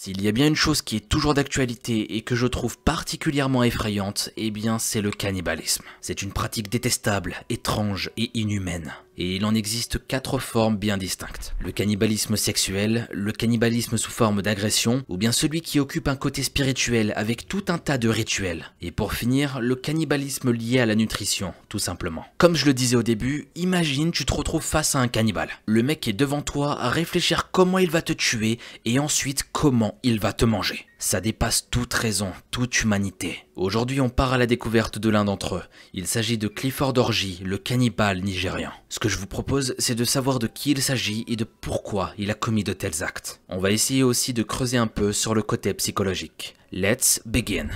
S'il y a bien une chose qui est toujours d'actualité et que je trouve particulièrement effrayante, eh bien c'est le cannibalisme. C'est une pratique détestable, étrange et inhumaine. Et il en existe quatre formes bien distinctes. Le cannibalisme sexuel, le cannibalisme sous forme d'agression, ou bien celui qui occupe un côté spirituel avec tout un tas de rituels. Et pour finir, le cannibalisme lié à la nutrition, tout simplement. Comme je le disais au début, imagine tu te retrouves face à un cannibale. Le mec est devant toi à réfléchir comment il va te tuer et ensuite comment il va te manger. Ça dépasse toute raison, toute humanité. Aujourd'hui, on part à la découverte de l'un d'entre eux. Il s'agit de Clifford Orgy, le cannibale nigérian. Ce que je vous propose, c'est de savoir de qui il s'agit et de pourquoi il a commis de tels actes. On va essayer aussi de creuser un peu sur le côté psychologique. Let's begin.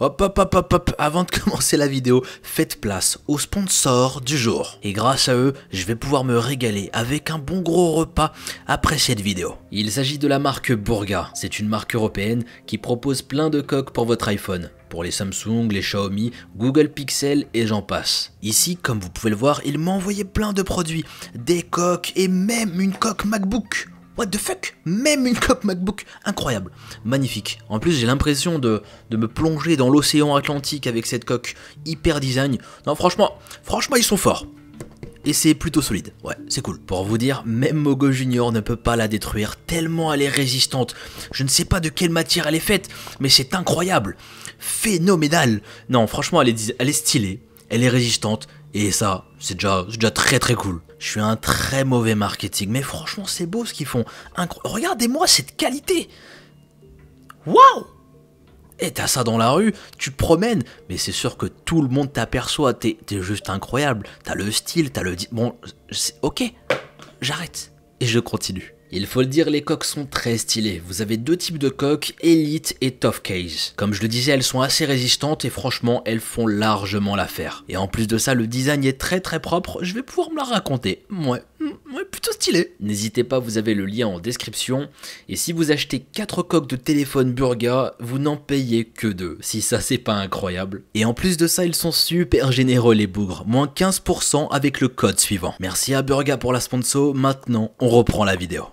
Hop hop hop hop hop, avant de commencer la vidéo, faites place aux sponsors du jour. Et grâce à eux, je vais pouvoir me régaler avec un bon gros repas après cette vidéo. Il s'agit de la marque Burga. C'est une marque européenne qui propose plein de coques pour votre iPhone. Pour les Samsung, les Xiaomi, Google Pixel et j'en passe. Ici, comme vous pouvez le voir, il m'a envoyé plein de produits. Des coques et même une coque MacBook. What the fuck? Même une coque MacBook Incroyable, magnifique. En plus, j'ai l'impression de, me plonger dans l'océan Atlantique avec cette coque hyper design. Non, franchement, franchement, ils sont forts. Et c'est plutôt solide. Ouais, c'est cool. Pour vous dire, même Mogo Junior ne peut pas la détruire tellement elle est résistante. Je ne sais pas de quelle matière elle est faite, mais c'est incroyable. Phénoménal. Non, franchement, elle est stylée. Elle est résistante. Et ça, c'est déjà, très très cool. Je suis un très mauvais marketing, mais franchement, c'est beau ce qu'ils font. Regardez-moi cette qualité Waouh Et t'as ça dans la rue, tu te promènes, mais c'est sûr que tout le monde t'aperçoit, t'es juste incroyable. T'as le style, t'as le... Bon, ok, j'arrête. Et je continue. Il faut le dire, les coques sont très stylées. Vous avez deux types de coques, Elite et Tough Case. Comme je le disais, elles sont assez résistantes et franchement, elles font largement l'affaire. Et en plus de ça, le design est très très propre, je vais pouvoir me la raconter. Ouais, ouais plutôt stylé. N'hésitez pas, vous avez le lien en description. Et si vous achetez 4 coques de téléphone Burga, vous n'en payez que 2. Si ça, c'est pas incroyable. Et en plus de ça, ils sont super généreux les bougres. Moins 15% avec le code suivant. Merci à Burga pour la sponsor. Maintenant, on reprend la vidéo.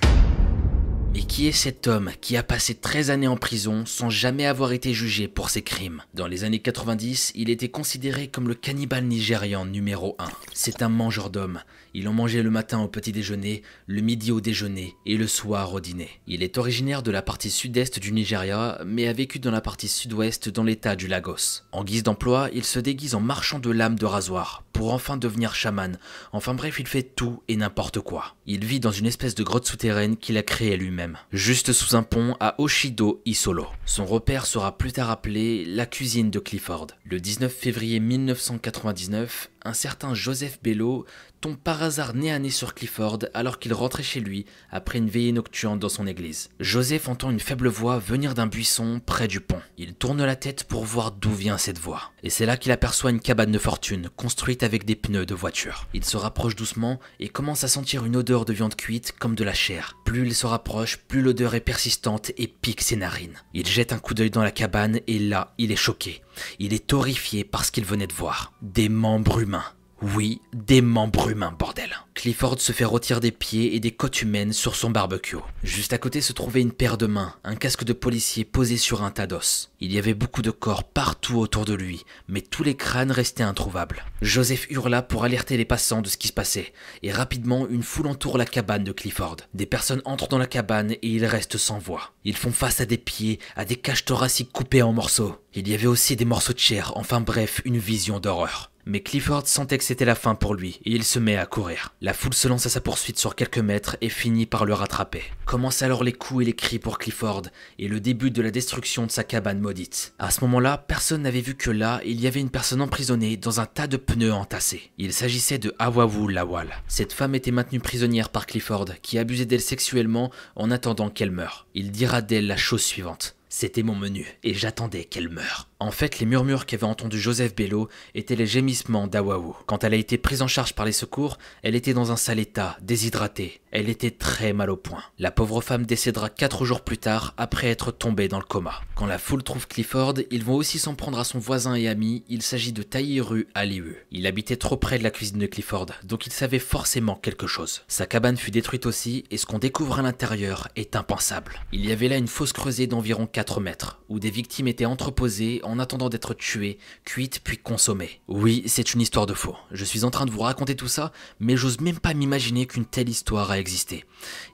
Mais qui est cet homme qui a passé 13 années en prison sans jamais avoir été jugé pour ses crimes? Dans les années 90, il était considéré comme le cannibale nigérian numéro 1. C'est un mangeur d'hommes. Il en mangeait le matin au petit déjeuner, le midi au déjeuner et le soir au dîner. Il est originaire de la partie sud-est du Nigeria, mais a vécu dans la partie sud-ouest dans l'état du Lagos. En guise d'emploi, il se déguise en marchand de lames de rasoir pour enfin devenir chaman. Enfin bref, il fait tout et n'importe quoi. Il vit dans une espèce de grotte souterraine qu'il a créée lui-même, juste sous un pont à Oshido Isolo. Son repère sera plus tard appelé la cuisine de Clifford. Le 19 février 1999, un certain Joseph Bello tombe par hasard nez à nez sur Clifford alors qu'il rentrait chez lui après une veillée nocturne dans son église. Joseph entend une faible voix venir d'un buisson près du pont. Il tourne la tête pour voir d'où vient cette voix. Et c'est là qu'il aperçoit une cabane de fortune construite avec des pneus de voiture. Il se rapproche doucement et commence à sentir une odeur de viande cuite comme de la chair. Plus il se rapproche, plus l'odeur est persistante et pique ses narines. Il jette un coup d'œil dans la cabane et là, il est choqué. Il est horrifié par ce qu'il venait de voir. Des membres humains. Oui, des membres humains, bordel. Clifford se fait rôtir des pieds et des côtes humaines sur son barbecue. Juste à côté se trouvait une paire de mains, un casque de policier posé sur un tas d'os. Il y avait beaucoup de corps partout autour de lui, mais tous les crânes restaient introuvables. Joseph hurla pour alerter les passants de ce qui se passait, et rapidement une foule entoure la cabane de Clifford. Des personnes entrent dans la cabane et ils restent sans voix. Ils font face à des pieds, à des caches thoraciques coupées en morceaux. Il y avait aussi des morceaux de chair, enfin bref, une vision d'horreur. Mais Clifford sentait que c'était la fin pour lui et il se met à courir. La foule se lance à sa poursuite sur quelques mètres et finit par le rattraper. Commencent alors les coups et les cris pour Clifford et le début de la destruction de sa cabane maudite. À ce moment-là, personne n'avait vu que là, il y avait une personne emprisonnée dans un tas de pneus entassés. Il s'agissait de Awawu Lawal. Cette femme était maintenue prisonnière par Clifford qui abusait d'elle sexuellement en attendant qu'elle meure. Il dira d'elle la chose suivante. C'était mon menu et j'attendais qu'elle meure. En fait, les murmures qu'avait entendu Joseph Bello étaient les gémissements d'Awawu. Quand elle a été prise en charge par les secours, elle était dans un sale état, déshydratée. Elle était très mal au point. La pauvre femme décédera quatre jours plus tard après être tombée dans le coma. Quand la foule trouve Clifford, ils vont aussi s'en prendre à son voisin et ami. Il s'agit de Taïru Aliu. Il habitait trop près de la cuisine de Clifford, donc il savait forcément quelque chose. Sa cabane fut détruite aussi, et ce qu'on découvre à l'intérieur est impensable. Il y avait là une fosse creusée d'environ 4 mètres, où des victimes étaient entreposées en attendant d'être tuées, cuites puis consommées. Oui, c'est une histoire de faux. Je suis en train de vous raconter tout ça, mais j'ose même pas m'imaginer qu'une telle histoire a existé.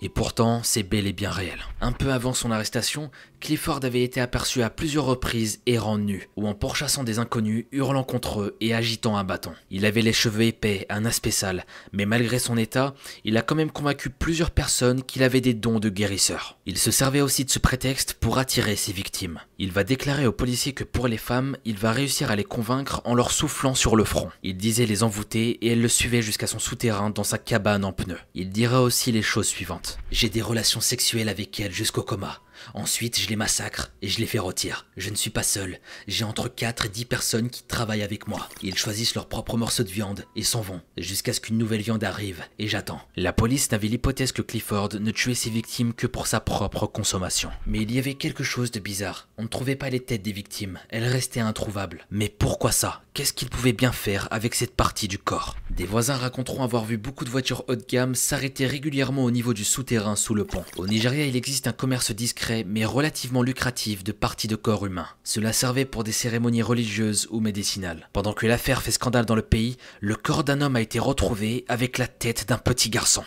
Et pourtant, c'est bel et bien réel. Un peu avant son arrestation, Clifford avait été aperçu à plusieurs reprises errant nu, ou en pourchassant des inconnus, hurlant contre eux et agitant un bâton. Il avait les cheveux épais, un aspect sale, mais malgré son état, il a quand même convaincu plusieurs personnes qu'il avait des dons de guérisseur. Il se servait aussi de ce prétexte pour attirer ses victimes. Il va déclarer aux policiers que pour les femmes, il va réussir à les convaincre en leur soufflant sur le front. Il disait les envoûter et elles le suivaient jusqu'à son souterrain dans sa cabane en pneus. Il dira aussi les choses suivantes. J'ai des relations sexuelles avec elles jusqu'au coma. Ensuite, je les massacre et je les fais rôtir. Je ne suis pas seul. J'ai entre 4 et 10 personnes qui travaillent avec moi. Ils choisissent leur propre morceau de viande et s'en vont, jusqu'à ce qu'une nouvelle viande arrive, et j'attends. La police n'avait l'hypothèse que Clifford ne tuait ses victimes que pour sa propre consommation. Mais il y avait quelque chose de bizarre. On ne trouvait pas les têtes des victimes, elles restaient introuvables. Mais pourquoi ça? Qu'est-ce qu'il pouvait bien faire avec cette partie du corps? Des voisins raconteront avoir vu beaucoup de voitures haut de gamme s'arrêter régulièrement au niveau du souterrain sous le pont. Au Nigeria, il existe un commerce discret mais relativement lucratif de parties de corps humains. Cela servait pour des cérémonies religieuses ou médicinales. Pendant que l'affaire fait scandale dans le pays, le corps d'un homme a été retrouvé avec la tête d'un petit garçon.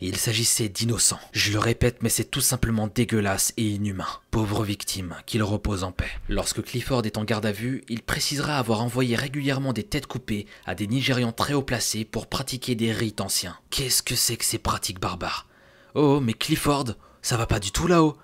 Il s'agissait d'innocents. Je le répète, mais c'est tout simplement dégueulasse et inhumain. Pauvre victime, qu'il repose en paix. Lorsque Clifford est en garde à vue, il précisera avoir envoyé régulièrement des têtes coupées à des Nigérians très haut placés pour pratiquer des rites anciens. Qu'est-ce que c'est que ces pratiques barbares? Oh, mais Clifford, ça va pas du tout là-haut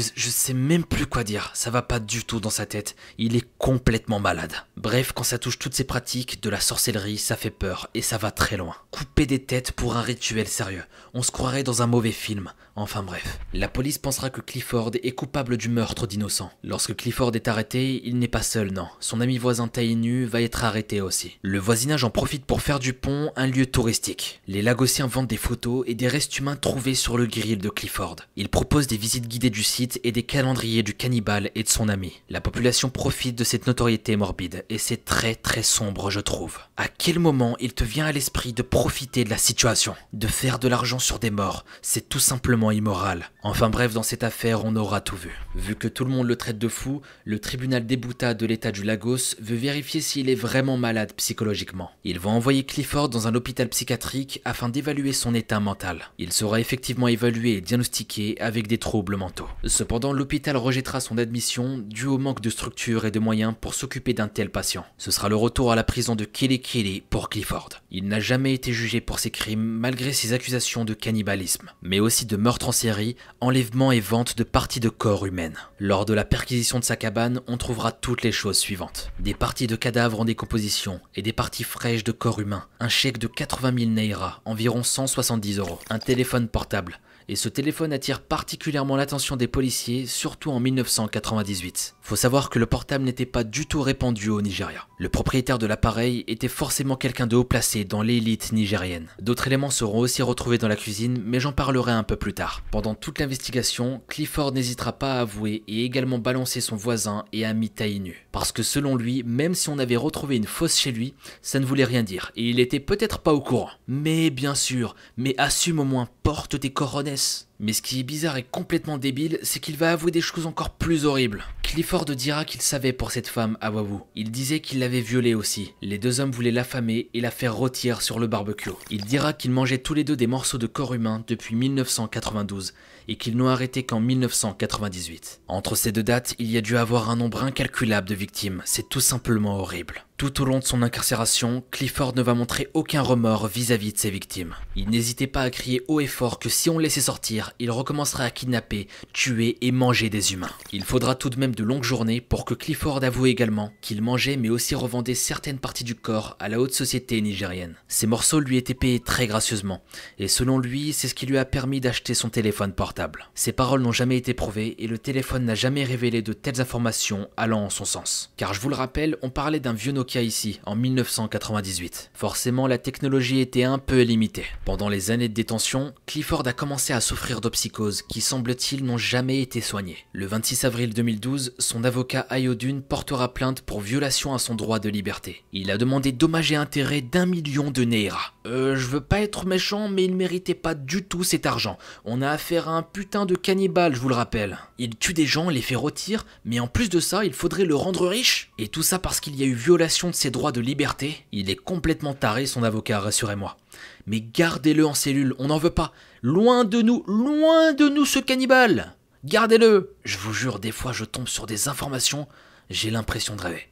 je, sais même plus quoi dire, ça va pas du tout dans sa tête, il est complètement malade. Bref, quand ça touche toutes ces pratiques, de la sorcellerie, ça fait peur, et ça va très loin. Couper des têtes pour un rituel sérieux, on se croirait dans un mauvais film. Enfin bref, la police pensera que Clifford est coupable du meurtre d'innocents. Lorsque Clifford est arrêté, il n'est pas seul, non. Son ami voisin Tainu va être arrêté aussi. Le voisinage en profite pour faire du pont un lieu touristique. Les Lagosiens vendent des photos et des restes humains trouvés sur le grill de Clifford. Ils proposent des visites guidées du site et des calendriers du cannibale et de son ami. La population profite de cette notoriété morbide et c'est très très sombre je trouve. À quel moment il te vient à l'esprit de profiter de la situation? De faire de l'argent sur des morts, c'est tout simplement immoral. Enfin bref, dans cette affaire, on aura tout vu. Vu que tout le monde le traite de fou, le tribunal d'Ebouta de l'état du Lagos veut vérifier s'il est vraiment malade psychologiquement. Ils vont envoyer Clifford dans un hôpital psychiatrique afin d'évaluer son état mental. Il sera effectivement évalué et diagnostiqué avec des troubles mentaux. Cependant, l'hôpital rejettera son admission dû au manque de structure et de moyens pour s'occuper d'un tel patient. Ce sera le retour à la prison de Kili pour Clifford. Il n'a jamais été jugé pour ses crimes malgré ses accusations de cannibalisme, mais aussi de meurtre en série, enlèvement et vente de parties de corps humaines. Lors de la perquisition de sa cabane, on trouvera toutes les choses suivantes. Des parties de cadavres en décomposition et des parties fraîches de corps humain, un chèque de 80 000 naira, environ 170 euros, un téléphone portable, et ce téléphone attire particulièrement l'attention des policiers, surtout en 1998. Faut savoir que le portable n'était pas du tout répandu au Nigeria. Le propriétaire de l'appareil était forcément quelqu'un de haut placé dans l'élite nigérienne. D'autres éléments seront aussi retrouvés dans la cuisine, mais j'en parlerai un peu plus tard. Pendant toute l'investigation, Clifford n'hésitera pas à avouer et également balancer son voisin et ami Tainu. Parce que selon lui, même si on avait retrouvé une fosse chez lui, ça ne voulait rien dire, et il était peut-être pas au courant. Mais bien sûr, mais assume au moins, porte tes coronets. this Mais ce qui est bizarre et complètement débile, c'est qu'il va avouer des choses encore plus horribles. Clifford dira qu'il savait pour cette femme, Awawu. Il disait qu'il l'avait violée aussi. Les deux hommes voulaient l'affamer et la faire rôtir sur le barbecue. Il dira qu'ils mangeaient tous les deux des morceaux de corps humain depuis 1992 et qu'ils n'ont arrêté qu'en 1998. Entre ces deux dates, il y a dû avoir un nombre incalculable de victimes. C'est tout simplement horrible. Tout au long de son incarcération, Clifford ne va montrer aucun remords vis-à-vis -vis de ses victimes. Il n'hésitait pas à crier haut et fort que si on laissait sortir, il recommencera à kidnapper, tuer et manger des humains. Il faudra tout de même de longues journées pour que Clifford avoue également qu'il mangeait mais aussi revendait certaines parties du corps à la haute société nigérienne. Ces morceaux lui étaient payés très gracieusement, et selon lui, c'est ce qui lui a permis d'acheter son téléphone portable. Ses paroles n'ont jamais été prouvées et le téléphone n'a jamais révélé de telles informations allant en son sens. Car je vous le rappelle, on parlait d'un vieux Nokia ici, en 1998. Forcément, la technologie était un peu limitée. Pendant les années de détention, Clifford a commencé à souffrir d'opsychose qui semble-t-il n'ont jamais été soignée. Le 26 avril 2012, son avocat Ayodun portera plainte pour violation à son droit de liberté. Il a demandé dommages et intérêts d'un million de Neira. Euh, je veux pas être méchant, mais il méritait pas du tout cet argent. On a affaire à un putain de cannibale, je vous le rappelle. Il tue des gens, les fait rôtir, mais en plus de ça, il faudrait le rendre riche Et tout ça parce qu'il y a eu violation de ses droits de liberté Il est complètement taré, son avocat, rassurez-moi. Mais gardez-le en cellule, on n'en veut pas. Loin de nous, loin de nous ce cannibale Gardez-le Je vous jure, des fois je tombe sur des informations, j'ai l'impression de rêver.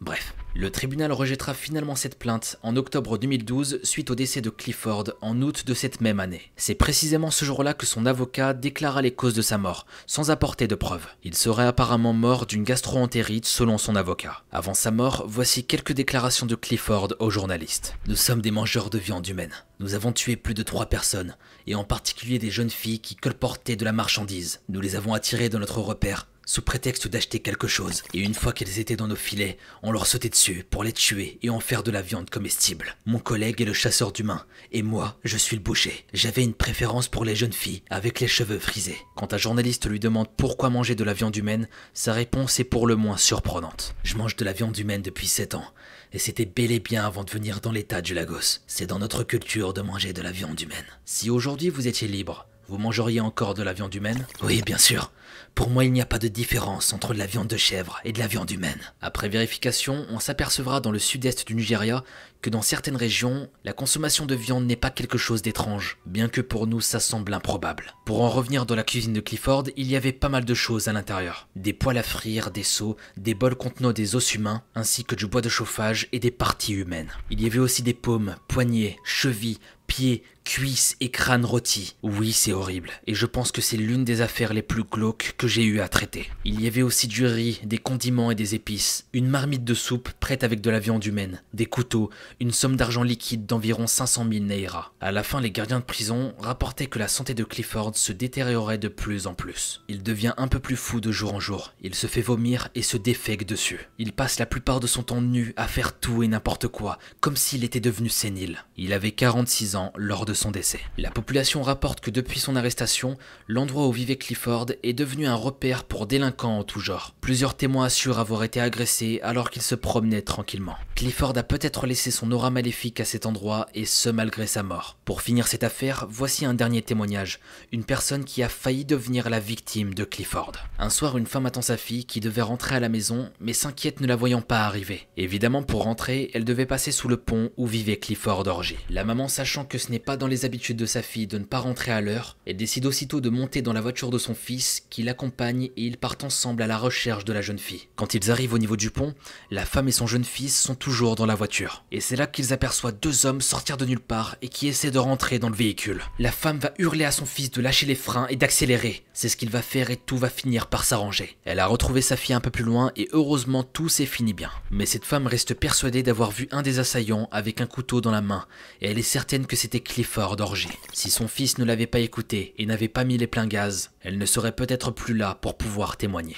Bref, le tribunal rejettera finalement cette plainte en octobre 2012 suite au décès de Clifford en août de cette même année. C'est précisément ce jour-là que son avocat déclara les causes de sa mort, sans apporter de preuves. Il serait apparemment mort d'une gastroentérite selon son avocat. Avant sa mort, voici quelques déclarations de Clifford aux journalistes. Nous sommes des mangeurs de viande humaine. Nous avons tué plus de trois personnes, et en particulier des jeunes filles qui colportaient de la marchandise. Nous les avons attirées dans notre repère sous prétexte d'acheter quelque chose, et une fois qu'elles étaient dans nos filets, on leur sautait dessus pour les tuer et en faire de la viande comestible. Mon collègue est le chasseur d'humains, et moi, je suis le boucher. J'avais une préférence pour les jeunes filles, avec les cheveux frisés. Quand un journaliste lui demande pourquoi manger de la viande humaine, sa réponse est pour le moins surprenante. Je mange de la viande humaine depuis 7 ans, et c'était bel et bien avant de venir dans l'état du Lagos. C'est dans notre culture de manger de la viande humaine. Si aujourd'hui vous étiez libre, vous mangeriez encore de la viande humaine? Oui, bien sûr. Pour moi, il n'y a pas de différence entre de la viande de chèvre et de la viande humaine. Après vérification, on s'apercevra dans le sud-est du Nigeria que dans certaines régions, la consommation de viande n'est pas quelque chose d'étrange, bien que pour nous ça semble improbable. Pour en revenir dans la cuisine de Clifford, il y avait pas mal de choses à l'intérieur. Des poêles à frire, des seaux, des bols contenant des os humains, ainsi que du bois de chauffage et des parties humaines. Il y avait aussi des paumes, poignets, chevilles, pieds, cuisses et crânes rôtis. Oui, c'est horrible, et je pense que c'est l'une des affaires les plus glauques que j'ai eu à traiter. Il y avait aussi du riz, des condiments et des épices, une marmite de soupe prête avec de la viande humaine, des couteaux, une somme d'argent liquide d'environ 500 000 naira. À la fin, les gardiens de prison rapportaient que la santé de Clifford se détériorait de plus en plus. Il devient un peu plus fou de jour en jour, il se fait vomir et se défègue dessus. Il passe la plupart de son temps nu à faire tout et n'importe quoi, comme s'il était devenu sénile. Il avait 46 ans lors de son décès. La population rapporte que depuis son arrestation, l'endroit où vivait Clifford est devenu un repère pour délinquants en tout genre. Plusieurs témoins assurent avoir été agressés alors qu'il se promenait tranquillement. Clifford a peut-être laissé son aura maléfique à cet endroit et ce malgré sa mort. Pour finir cette affaire, voici un dernier témoignage. Une personne qui a failli devenir la victime de Clifford. Un soir, une femme attend sa fille qui devait rentrer à la maison mais s'inquiète ne la voyant pas arriver. Évidemment, pour rentrer, elle devait passer sous le pont où vivait Clifford Orgy. La maman, sachant que ce n'est pas dans les habitudes de sa fille de ne pas rentrer à l'heure, elle décide aussitôt de monter dans la voiture de son fils qui l'accompagne et ils partent ensemble à la recherche de la jeune fille. Quand ils arrivent au niveau du pont, la femme et son jeune fils sont toujours dans la voiture. C'est là qu'ils aperçoivent deux hommes sortir de nulle part et qui essaient de rentrer dans le véhicule. La femme va hurler à son fils de lâcher les freins et d'accélérer. C'est ce qu'il va faire et tout va finir par s'arranger. Elle a retrouvé sa fille un peu plus loin et heureusement tout s'est fini bien. Mais cette femme reste persuadée d'avoir vu un des assaillants avec un couteau dans la main et elle est certaine que c'était Clifford Orgy. Si son fils ne l'avait pas écouté et n'avait pas mis les pleins gaz, elle ne serait peut-être plus là pour pouvoir témoigner.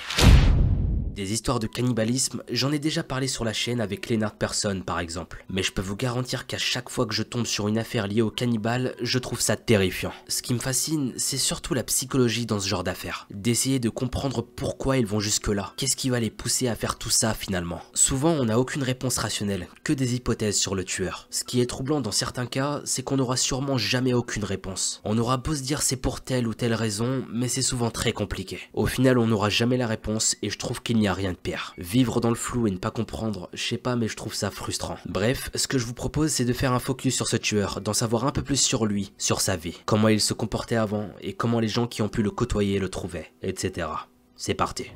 Des histoires de cannibalisme, j'en ai déjà parlé sur la chaîne avec Lennart Persson par exemple. Mais je peux vous garantir qu'à chaque fois que je tombe sur une affaire liée au cannibale, je trouve ça terrifiant. Ce qui me fascine, c'est surtout la psychologie dans ce genre d'affaires. D'essayer de comprendre pourquoi ils vont jusque là. Qu'est-ce qui va les pousser à faire tout ça finalement? Souvent, on n'a aucune réponse rationnelle, que des hypothèses sur le tueur. Ce qui est troublant dans certains cas, c'est qu'on n'aura sûrement jamais aucune réponse. On aura beau se dire c'est pour telle ou telle raison, mais c'est souvent très compliqué. Au final, on n'aura jamais la réponse et je trouve qu'il n'y rien de pire. Vivre dans le flou et ne pas comprendre, je sais pas mais je trouve ça frustrant. Bref, ce que je vous propose c'est de faire un focus sur ce tueur, d'en savoir un peu plus sur lui, sur sa vie, comment il se comportait avant et comment les gens qui ont pu le côtoyer le trouvaient, etc. C'est parti.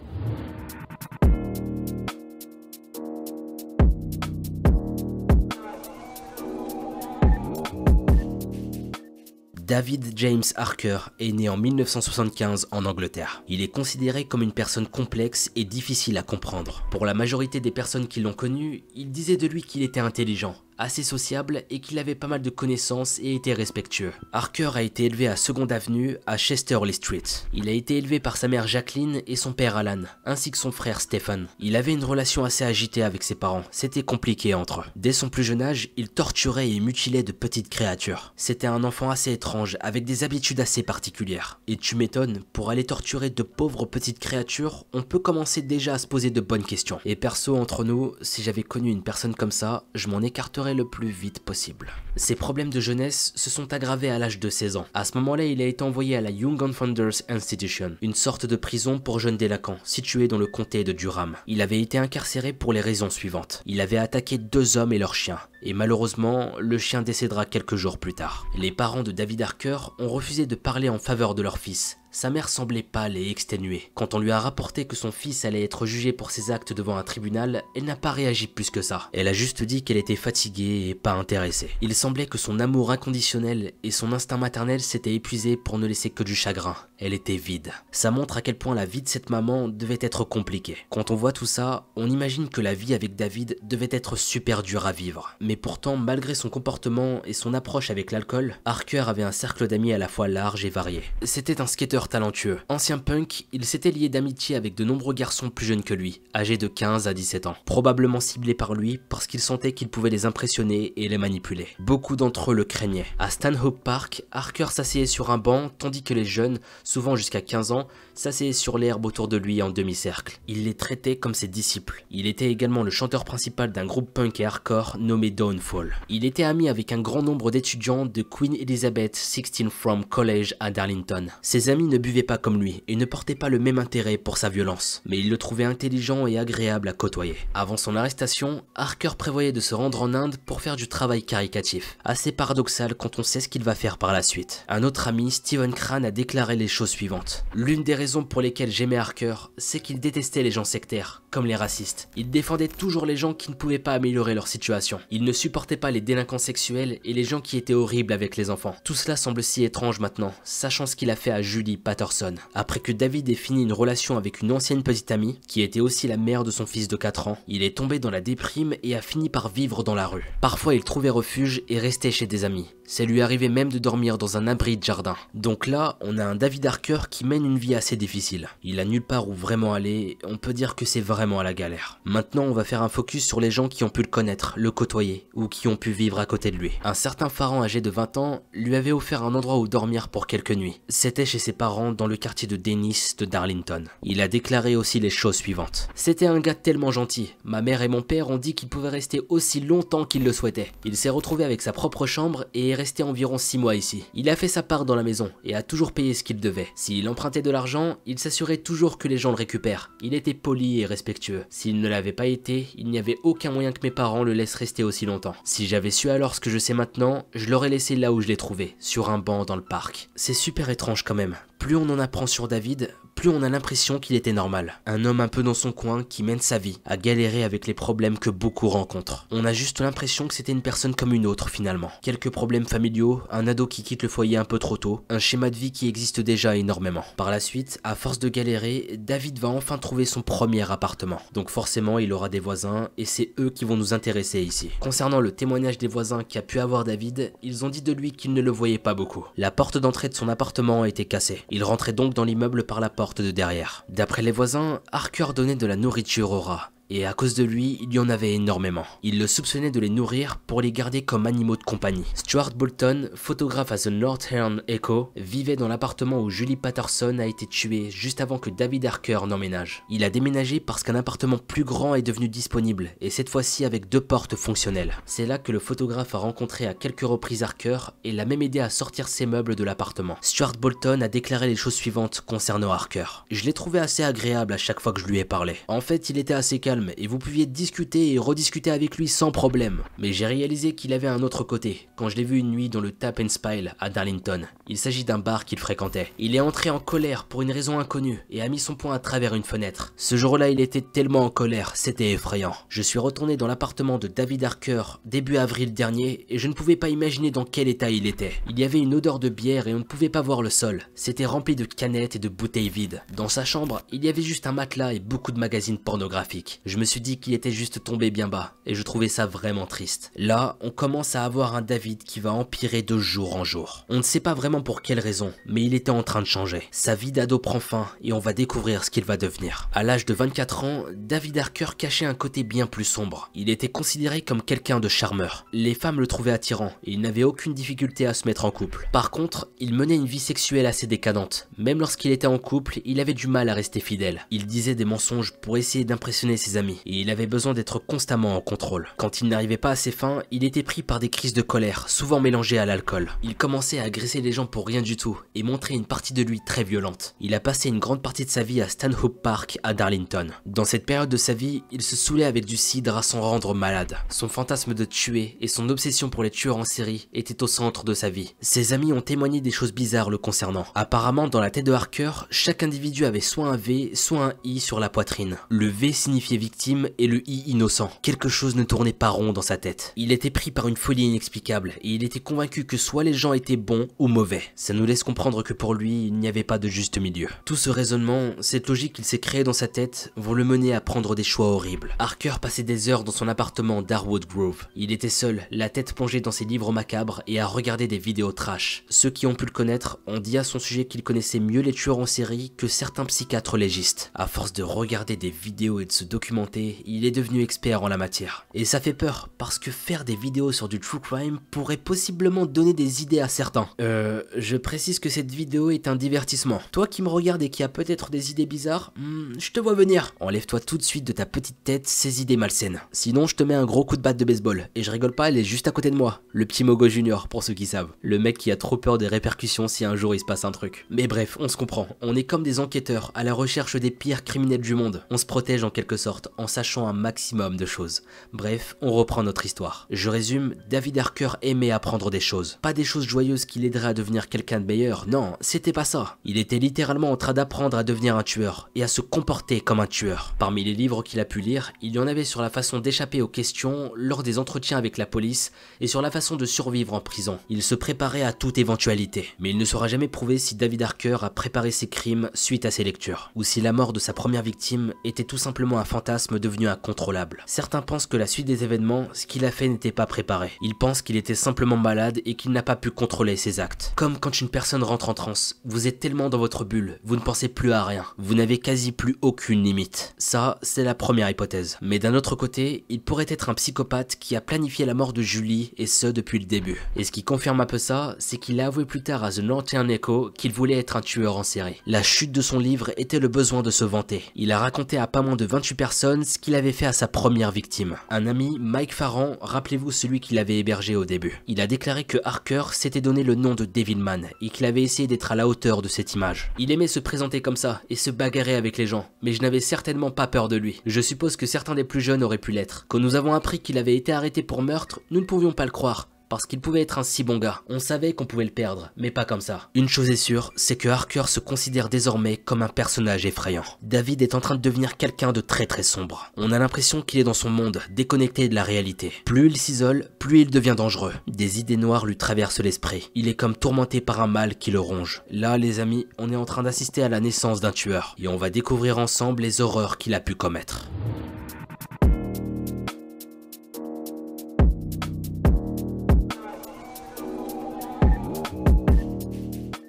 David James Harker est né en 1975 en Angleterre. Il est considéré comme une personne complexe et difficile à comprendre. Pour la majorité des personnes qui l'ont connu, il disait de lui qu'il était intelligent, assez sociable et qu'il avait pas mal de connaissances et était respectueux. Harker a été élevé à Second Avenue à Chesterley Street. Il a été élevé par sa mère Jacqueline et son père Alan, ainsi que son frère Stephen. Il avait une relation assez agitée avec ses parents, c'était compliqué entre eux. Dès son plus jeune âge, il torturait et mutilait de petites créatures. C'était un enfant assez étrange, avec des habitudes assez particulières. Et tu m'étonnes, pour aller torturer de pauvres petites créatures, on peut commencer déjà à se poser de bonnes questions. Et perso, entre nous, si j'avais connu une personne comme ça, je m'en écarterais le plus vite possible. Ses problèmes de jeunesse se sont aggravés à l'âge de 16 ans. À ce moment-là, il a été envoyé à la Young Founders Institution, une sorte de prison pour jeunes délinquants, située dans le comté de Durham. Il avait été incarcéré pour les raisons suivantes. Il avait attaqué deux hommes et leur chien, et malheureusement, le chien décédera quelques jours plus tard. Les parents de David Harker ont refusé de parler en faveur de leur fils, sa mère semblait pâle et exténuée. Quand on lui a rapporté que son fils allait être jugé pour ses actes devant un tribunal, elle n'a pas réagi plus que ça. Elle a juste dit qu'elle était fatiguée et pas intéressée. Il semblait que son amour inconditionnel et son instinct maternel s'étaient épuisés pour ne laisser que du chagrin. Elle était vide. Ça montre à quel point la vie de cette maman devait être compliquée. Quand on voit tout ça, on imagine que la vie avec David devait être super dure à vivre. Mais pourtant, malgré son comportement et son approche avec l'alcool, Harker avait un cercle d'amis à la fois large et varié. C'était un skater talentueux. Ancien punk, il s'était lié d'amitié avec de nombreux garçons plus jeunes que lui, âgés de 15 à 17 ans, probablement ciblés par lui parce qu'il sentait qu'il pouvait les impressionner et les manipuler. Beaucoup d'entre eux le craignaient. À Stanhope Park, Harker s'asseyait sur un banc tandis que les jeunes, souvent jusqu'à 15 ans, s'asseyaient sur l'herbe autour de lui en demi-cercle. Il les traitait comme ses disciples. Il était également le chanteur principal d'un groupe punk et hardcore nommé Downfall. Il était ami avec un grand nombre d'étudiants de Queen Elizabeth 16 From College à Darlington. Ses amis ne buvait pas comme lui et ne portait pas le même intérêt pour sa violence, mais il le trouvait intelligent et agréable à côtoyer. Avant son arrestation, Harker prévoyait de se rendre en Inde pour faire du travail caricatif, assez paradoxal quand on sait ce qu'il va faire par la suite. Un autre ami, Steven Crane, a déclaré les choses suivantes. L'une des raisons pour lesquelles j'aimais Harker, c'est qu'il détestait les gens sectaires, comme les racistes. Il défendait toujours les gens qui ne pouvaient pas améliorer leur situation. Il ne supportait pas les délinquants sexuels et les gens qui étaient horribles avec les enfants. Tout cela semble si étrange maintenant, sachant ce qu'il a fait à Julie Patterson. Après que David ait fini une relation avec une ancienne petite amie, qui était aussi la mère de son fils de 4 ans, il est tombé dans la déprime et a fini par vivre dans la rue. Parfois il trouvait refuge et restait chez des amis. Ça lui arrivait même de dormir dans un abri de jardin. Donc là, on a un David Harker qui mène une vie assez difficile. Il a nulle part où vraiment aller, on peut dire que c'est vraiment à la galère. Maintenant, on va faire un focus sur les gens qui ont pu le connaître, le côtoyer, ou qui ont pu vivre à côté de lui. Un certain pharaon âgé de 20 ans lui avait offert un endroit où dormir pour quelques nuits. C'était chez ses parents dans le quartier de Dennis de Darlington. Il a déclaré aussi les choses suivantes. C'était un gars tellement gentil. Ma mère et mon père ont dit qu'il pouvait rester aussi longtemps qu'il le souhaitait. Il s'est retrouvé avec sa propre chambre et resté environ 6 mois ici. Il a fait sa part dans la maison et a toujours payé ce qu'il devait. S'il empruntait de l'argent, il s'assurait toujours que les gens le récupèrent. Il était poli et respectueux. S'il ne l'avait pas été, il n'y avait aucun moyen que mes parents le laissent rester aussi longtemps. Si j'avais su alors ce que je sais maintenant, je l'aurais laissé là où je l'ai trouvé, sur un banc dans le parc. C'est super étrange quand même. Plus on en apprend sur David, plus on a l'impression qu'il était normal. Un homme un peu dans son coin qui mène sa vie, à galérer avec les problèmes que beaucoup rencontrent. On a juste l'impression que c'était une personne comme une autre finalement. Quelques problèmes familiaux, un ado qui quitte le foyer un peu trop tôt, un schéma de vie qui existe déjà énormément. Par la suite, à force de galérer, David va enfin trouver son premier appartement. Donc forcément, il aura des voisins et c'est eux qui vont nous intéresser ici. Concernant le témoignage des voisins qu'a pu avoir David, ils ont dit de lui qu'ils ne le voyaient pas beaucoup. La porte d'entrée de son appartement a été cassée. Il rentrait donc dans l'immeuble par la porte de derrière. D'après les voisins, Harker donnait de la nourriture aux rats et à cause de lui, il y en avait énormément. Il le soupçonnait de les nourrir pour les garder comme animaux de compagnie. Stuart Bolton, photographe à The Northern Echo, vivait dans l'appartement où Julie Patterson a été tuée juste avant que David Harker n'emménage. Il a déménagé parce qu'un appartement plus grand est devenu disponible, et cette fois-ci avec deux portes fonctionnelles. C'est là que le photographe a rencontré à quelques reprises Harker et l'a même aidé à sortir ses meubles de l'appartement. Stuart Bolton a déclaré les choses suivantes concernant Harker. Je l'ai trouvé assez agréable à chaque fois que je lui ai parlé. En fait, il était assez calme et vous pouviez discuter et rediscuter avec lui sans problème. Mais j'ai réalisé qu'il avait un autre côté quand je l'ai vu une nuit dans le Tap and Spile à Darlington. Il s'agit d'un bar qu'il fréquentait. Il est entré en colère pour une raison inconnue et a mis son poing à travers une fenêtre. Ce jour-là, il était tellement en colère, c'était effrayant. Je suis retourné dans l'appartement de David Harker début avril dernier et je ne pouvais pas imaginer dans quel état il était. Il y avait une odeur de bière et on ne pouvait pas voir le sol. C'était rempli de canettes et de bouteilles vides. Dans sa chambre, il y avait juste un matelas et beaucoup de magazines pornographiques. Je me suis dit qu'il était juste tombé bien bas et je trouvais ça vraiment triste. Là, on commence à avoir un David qui va empirer de jour en jour. On ne sait pas vraiment pour quelle raison, mais il était en train de changer. Sa vie d'ado prend fin et on va découvrir ce qu'il va devenir. À l'âge de 24 ans, David Harker cachait un côté bien plus sombre. Il était considéré comme quelqu'un de charmeur. Les femmes le trouvaient attirant et il n'avait aucune difficulté à se mettre en couple. Par contre, il menait une vie sexuelle assez décadente. Même lorsqu'il était en couple, il avait du mal à rester fidèle. Il disait des mensonges pour essayer d'impressionner ses et il avait besoin d'être constamment en contrôle. Quand il n'arrivait pas à ses fins, il était pris par des crises de colère, souvent mélangées à l'alcool. Il commençait à agresser les gens pour rien du tout et montrait une partie de lui très violente. Il a passé une grande partie de sa vie à Stanhope Park à Darlington. Dans cette période de sa vie, il se saoulait avec du cidre à s'en rendre malade. Son fantasme de tuer et son obsession pour les tueurs en série étaient au centre de sa vie. Ses amis ont témoigné des choses bizarres le concernant. Apparemment, dans la tête de Harker, chaque individu avait soit un V, soit un I sur la poitrine. Le V signifiait et le I innocent. Quelque chose ne tournait pas rond dans sa tête. Il était pris par une folie inexplicable et il était convaincu que soit les gens étaient bons ou mauvais. Ça nous laisse comprendre que pour lui, il n'y avait pas de juste milieu. Tout ce raisonnement, cette logique qu'il s'est créée dans sa tête, vont le mener à prendre des choix horribles. Harker passait des heures dans son appartement d'Arwood Grove. Il était seul, la tête plongée dans ses livres macabres et à regarder des vidéos trash. Ceux qui ont pu le connaître ont dit à son sujet qu'il connaissait mieux les tueurs en série que certains psychiatres légistes. À force de regarder des vidéos et de se documenter, il est devenu expert en la matière. Et ça fait peur, parce que faire des vidéos sur du true crime pourrait possiblement donner des idées à certains. Euh, je précise que cette vidéo est un divertissement. Toi qui me regardes et qui a peut-être des idées bizarres, hmm, je te vois venir. Enlève-toi tout de suite de ta petite tête ces idées malsaines. Sinon, je te mets un gros coup de batte de baseball. Et je rigole pas, elle est juste à côté de moi. Le petit Mogo Junior, pour ceux qui savent. Le mec qui a trop peur des répercussions si un jour il se passe un truc. Mais bref, on se comprend. On est comme des enquêteurs à la recherche des pires criminels du monde. On se protège en quelque sorte en sachant un maximum de choses. Bref, on reprend notre histoire. Je résume, David Harker aimait apprendre des choses. Pas des choses joyeuses qui l'aideraient à devenir quelqu'un de meilleur, non, c'était pas ça. Il était littéralement en train d'apprendre à devenir un tueur et à se comporter comme un tueur. Parmi les livres qu'il a pu lire, il y en avait sur la façon d'échapper aux questions lors des entretiens avec la police et sur la façon de survivre en prison. Il se préparait à toute éventualité. Mais il ne sera jamais prouvé si David Harker a préparé ses crimes suite à ses lectures, ou si la mort de sa première victime était tout simplement un fantasme devenu incontrôlable. Certains pensent que la suite des événements, ce qu'il a fait n'était pas préparé. Ils pensent qu'il était simplement malade et qu'il n'a pas pu contrôler ses actes. Comme quand une personne rentre en transe, vous êtes tellement dans votre bulle, vous ne pensez plus à rien, vous n'avez quasi plus aucune limite. Ça, c'est la première hypothèse. Mais d'un autre côté, il pourrait être un psychopathe qui a planifié la mort de Julie, et ce depuis le début. Et ce qui confirme un peu ça, c'est qu'il a avoué plus tard à The Northern Echo qu'il voulait être un tueur en série. La chute de son livre était le besoin de se vanter. Il a raconté à pas moins de 28 personnes ce qu'il avait fait à sa première victime. Un ami, Mike Farran, rappelez-vous celui qu'il avait hébergé au début. Il a déclaré que Harker s'était donné le nom de Devilman et qu'il avait essayé d'être à la hauteur de cette image. Il aimait se présenter comme ça et se bagarrer avec les gens, mais je n'avais certainement pas peur de lui. Je suppose que certains des plus jeunes auraient pu l'être. Quand nous avons appris qu'il avait été arrêté pour meurtre, nous ne pouvions pas le croire parce qu'il pouvait être un si bon gars. On savait qu'on pouvait le perdre, mais pas comme ça. Une chose est sûre, c'est que Harker se considère désormais comme un personnage effrayant. David est en train de devenir quelqu'un de très très sombre. On a l'impression qu'il est dans son monde, déconnecté de la réalité. Plus il s'isole, plus il devient dangereux. Des idées noires lui traversent l'esprit. Il est comme tourmenté par un mal qui le ronge. Là, les amis, on est en train d'assister à la naissance d'un tueur, et on va découvrir ensemble les horreurs qu'il a pu commettre.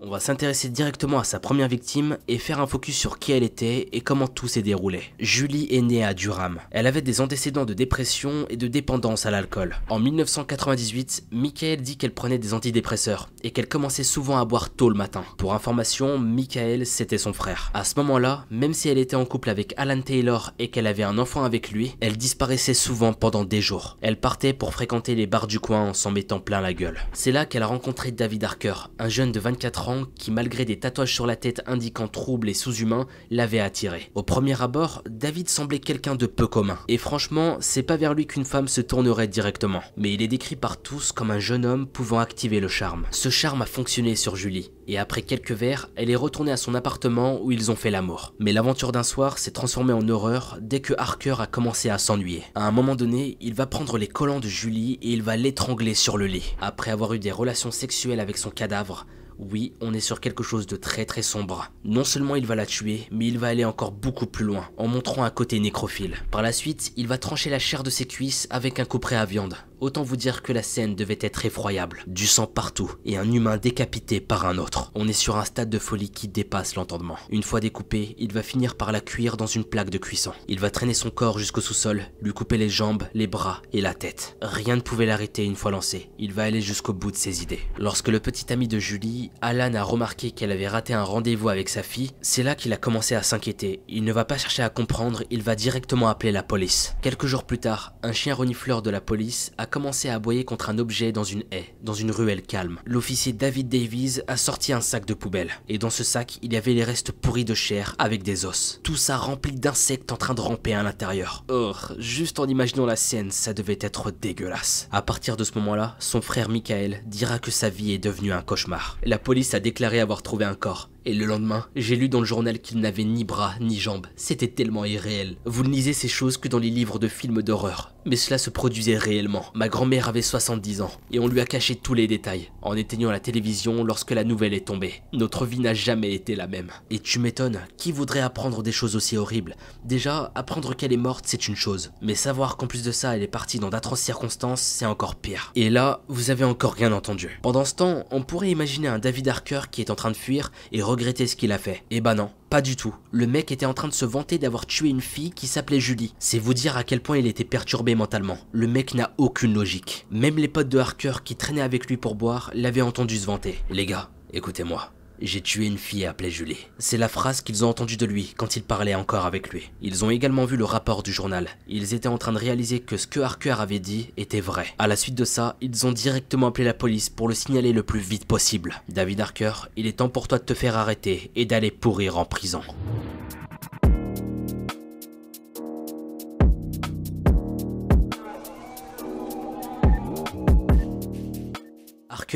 On va s'intéresser directement à sa première victime et faire un focus sur qui elle était et comment tout s'est déroulé. Julie est née à Durham. Elle avait des antécédents de dépression et de dépendance à l'alcool. En 1998, Michael dit qu'elle prenait des antidépresseurs et qu'elle commençait souvent à boire tôt le matin. Pour information, Michael c'était son frère. À ce moment-là, même si elle était en couple avec Alan Taylor et qu'elle avait un enfant avec lui, elle disparaissait souvent pendant des jours. Elle partait pour fréquenter les bars du coin en s'en mettant plein la gueule. C'est là qu'elle a rencontré David Harker, un jeune de 24 ans qui, malgré des tatouages sur la tête indiquant trouble et sous-humain, l'avait attiré. Au premier abord, David semblait quelqu'un de peu commun. Et franchement, c'est pas vers lui qu'une femme se tournerait directement. Mais il est décrit par tous comme un jeune homme pouvant activer le charme. Ce charme a fonctionné sur Julie, et après quelques verres, elle est retournée à son appartement où ils ont fait l'amour. Mais l'aventure d'un soir s'est transformée en horreur dès que Harker a commencé à s'ennuyer. À un moment donné, il va prendre les collants de Julie et il va l'étrangler sur le lit. Après avoir eu des relations sexuelles avec son cadavre, oui, on est sur quelque chose de très très sombre. Non seulement il va la tuer, mais il va aller encore beaucoup plus loin, en montrant un côté nécrophile. Par la suite, il va trancher la chair de ses cuisses avec un couperet à viande. Autant vous dire que la scène devait être effroyable. Du sang partout et un humain décapité par un autre. On est sur un stade de folie qui dépasse l'entendement. Une fois découpé, il va finir par la cuire dans une plaque de cuisson. Il va traîner son corps jusqu'au sous-sol, lui couper les jambes, les bras et la tête. Rien ne pouvait l'arrêter une fois lancé. Il va aller jusqu'au bout de ses idées. Lorsque le petit ami de Julie, Alan, a remarqué qu'elle avait raté un rendez-vous avec sa fille, c'est là qu'il a commencé à s'inquiéter. Il ne va pas chercher à comprendre, il va directement appeler la police. Quelques jours plus tard, un chien renifleur de la police a commencé à aboyer contre un objet dans une haie, dans une ruelle calme. L'officier David Davies a sorti un sac de poubelle, et dans ce sac, il y avait les restes pourris de chair avec des os. Tout ça rempli d'insectes en train de ramper à l'intérieur. Oh, juste en imaginant la scène, ça devait être dégueulasse. À partir de ce moment-là, son frère Michael dira que sa vie est devenue un cauchemar. La police a déclaré avoir trouvé un corps, et le lendemain, j'ai lu dans le journal qu'il n'avait ni bras ni jambes. C'était tellement irréel. Vous ne lisez ces choses que dans les livres de films d'horreur. Mais cela se produisait réellement. Ma grand-mère avait 70 ans, et on lui a caché tous les détails, en éteignant la télévision lorsque la nouvelle est tombée. Notre vie n'a jamais été la même. Et tu m'étonnes, qui voudrait apprendre des choses aussi horribles? Déjà, apprendre qu'elle est morte, c'est une chose. Mais savoir qu'en plus de ça, elle est partie dans d'atroces circonstances, c'est encore pire. Et là, vous avez encore rien entendu. Pendant ce temps, on pourrait imaginer un David Harker qui est en train de fuir et regretter ce qu'il a fait. Eh bah non, pas du tout. Le mec était en train de se vanter d'avoir tué une fille qui s'appelait Julie. C'est vous dire à quel point il était perturbé mentalement. Le mec n'a aucune logique. Même les potes de Harker qui traînaient avec lui pour boire l'avaient entendu se vanter. Les gars, écoutez-moi. J'ai tué une fille appelée Julie. C'est la phrase qu'ils ont entendue de lui quand il parlait encore avec lui. Ils ont également vu le rapport du journal. Ils étaient en train de réaliser que ce que Harker avait dit était vrai. À la suite de ça, ils ont directement appelé la police pour le signaler le plus vite possible. David Harker, il est temps pour toi de te faire arrêter et d'aller pourrir en prison.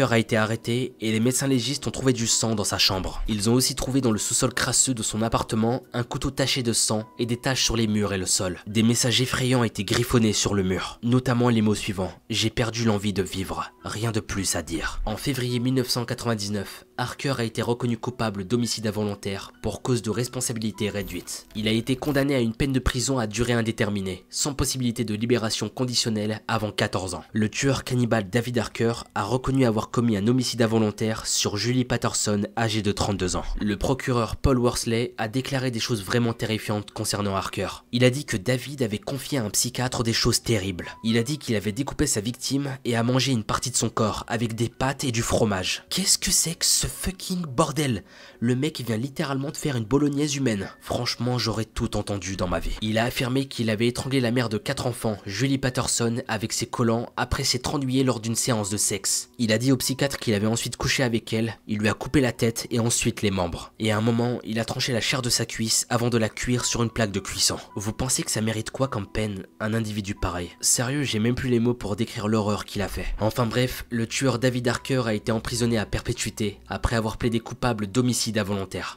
A été arrêté et les médecins légistes ont trouvé du sang dans sa chambre. Ils ont aussi trouvé dans le sous-sol crasseux de son appartement un couteau taché de sang et des taches sur les murs et le sol. Des messages effrayants étaient griffonnés sur le mur, notamment les mots suivants. J'ai perdu l'envie de vivre. Rien de plus à dire. En février 1999, Harker a été reconnu coupable d'homicide involontaire pour cause de responsabilité réduite. Il a été condamné à une peine de prison à durée indéterminée, sans possibilité de libération conditionnelle avant 14 ans. Le tueur cannibale David Harker a reconnu avoir commis un homicide involontaire sur Julie Patterson, âgée de 32 ans. Le procureur Paul Worsley a déclaré des choses vraiment terrifiantes concernant Harker. Il a dit que David avait confié à un psychiatre des choses terribles. Il a dit qu'il avait découpé sa victime et a mangé une partie de son corps avec des pâtes et du fromage. Qu'est-ce que c'est que ce fucking bordel Le mec vient littéralement de faire une bolognaise humaine. Franchement, j'aurais tout entendu dans ma vie. Il a affirmé qu'il avait étranglé la mère de quatre enfants, Julie Patterson, avec ses collants après s'être ennuyé lors d'une séance de sexe. Il a dit au psychiatre qu'il avait ensuite couché avec elle, il lui a coupé la tête et ensuite les membres. Et à un moment, il a tranché la chair de sa cuisse avant de la cuire sur une plaque de cuisson. Vous pensez que ça mérite quoi comme peine, un individu pareil? Sérieux, j'ai même plus les mots pour décrire l'horreur qu'il a fait. Enfin bref, le tueur David Harker a été emprisonné à perpétuité après avoir plaidé coupable d'homicide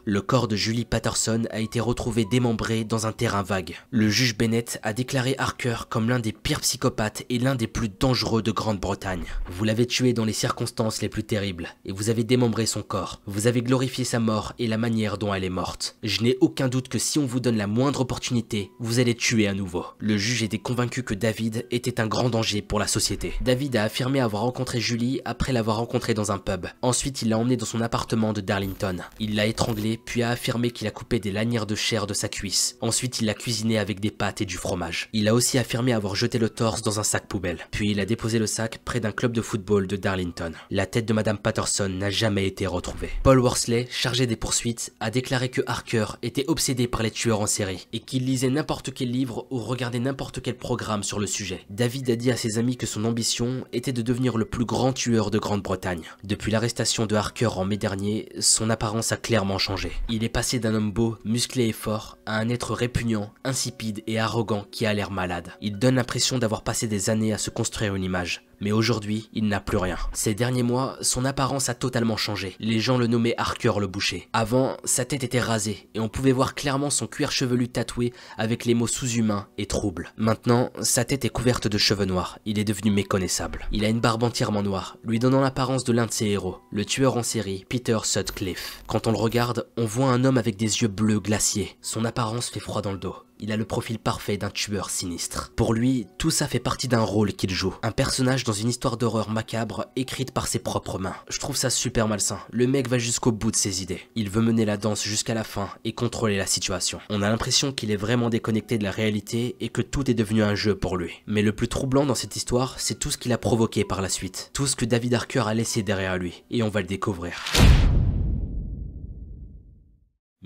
Le corps de Julie Patterson a été retrouvé démembré dans un terrain vague. Le juge Bennett a déclaré Harker comme l'un des pires psychopathes et l'un des plus dangereux de Grande-Bretagne. Vous l'avez tué dans les circonstances les plus terribles, et vous avez démembré son corps. Vous avez glorifié sa mort et la manière dont elle est morte. Je n'ai aucun doute que si on vous donne la moindre opportunité, vous allez tuer à nouveau. Le juge était convaincu que David était un grand danger pour la société. David a affirmé avoir rencontré Julie après l'avoir rencontrée dans un pub. Ensuite, il l'a emmenée dans son appartement de Darlington. Il l'a étranglée, puis a affirmé qu'il a coupé des lanières de chair de sa cuisse. Ensuite, il l'a cuisinée avec des pâtes et du fromage. Il a aussi affirmé avoir jeté le torse dans un sac poubelle. Puis il a déposé le sac près d'un club de football de Darlington. La tête de Madame Patterson n'a jamais été retrouvée. Paul Worsley, chargé des poursuites, a déclaré que Harker était obsédé par les tueurs en série et qu'il lisait n'importe quel livre ou regardait n'importe quel programme sur le sujet. David a dit à ses amis que son ambition était de devenir le plus grand tueur de Grande-Bretagne. Depuis l'arrestation de Harker en mai dernier, son apparence a clairement changé. Il est passé d'un homme beau, musclé et fort, à un être répugnant, insipide et arrogant qui a l'air malade. Il donne l'impression d'avoir passé des années à se construire une image. Mais aujourd'hui, il n'a plus rien. Ces derniers mois, son apparence a totalement changé. Les gens le nommaient Harker le boucher. Avant, sa tête était rasée et on pouvait voir clairement son cuir chevelu tatoué avec les mots sous-humain et trouble. Maintenant, sa tête est couverte de cheveux noirs. Il est devenu méconnaissable. Il a une barbe entièrement noire, lui donnant l'apparence de l'un de ses héros, le tueur en série Peter Sutcliffe. Quand on le regarde, on voit un homme avec des yeux bleus glaciers. Son apparence fait froid dans le dos. Il a le profil parfait d'un tueur sinistre. Pour lui, tout ça fait partie d'un rôle qu'il joue. Un personnage dans une histoire d'horreur macabre écrite par ses propres mains. Je trouve ça super malsain. Le mec va jusqu'au bout de ses idées. Il veut mener la danse jusqu'à la fin et contrôler la situation. On a l'impression qu'il est vraiment déconnecté de la réalité et que tout est devenu un jeu pour lui. Mais le plus troublant dans cette histoire, c'est tout ce qu'il a provoqué par la suite. Tout ce que David Harker a laissé derrière lui. Et on va le découvrir.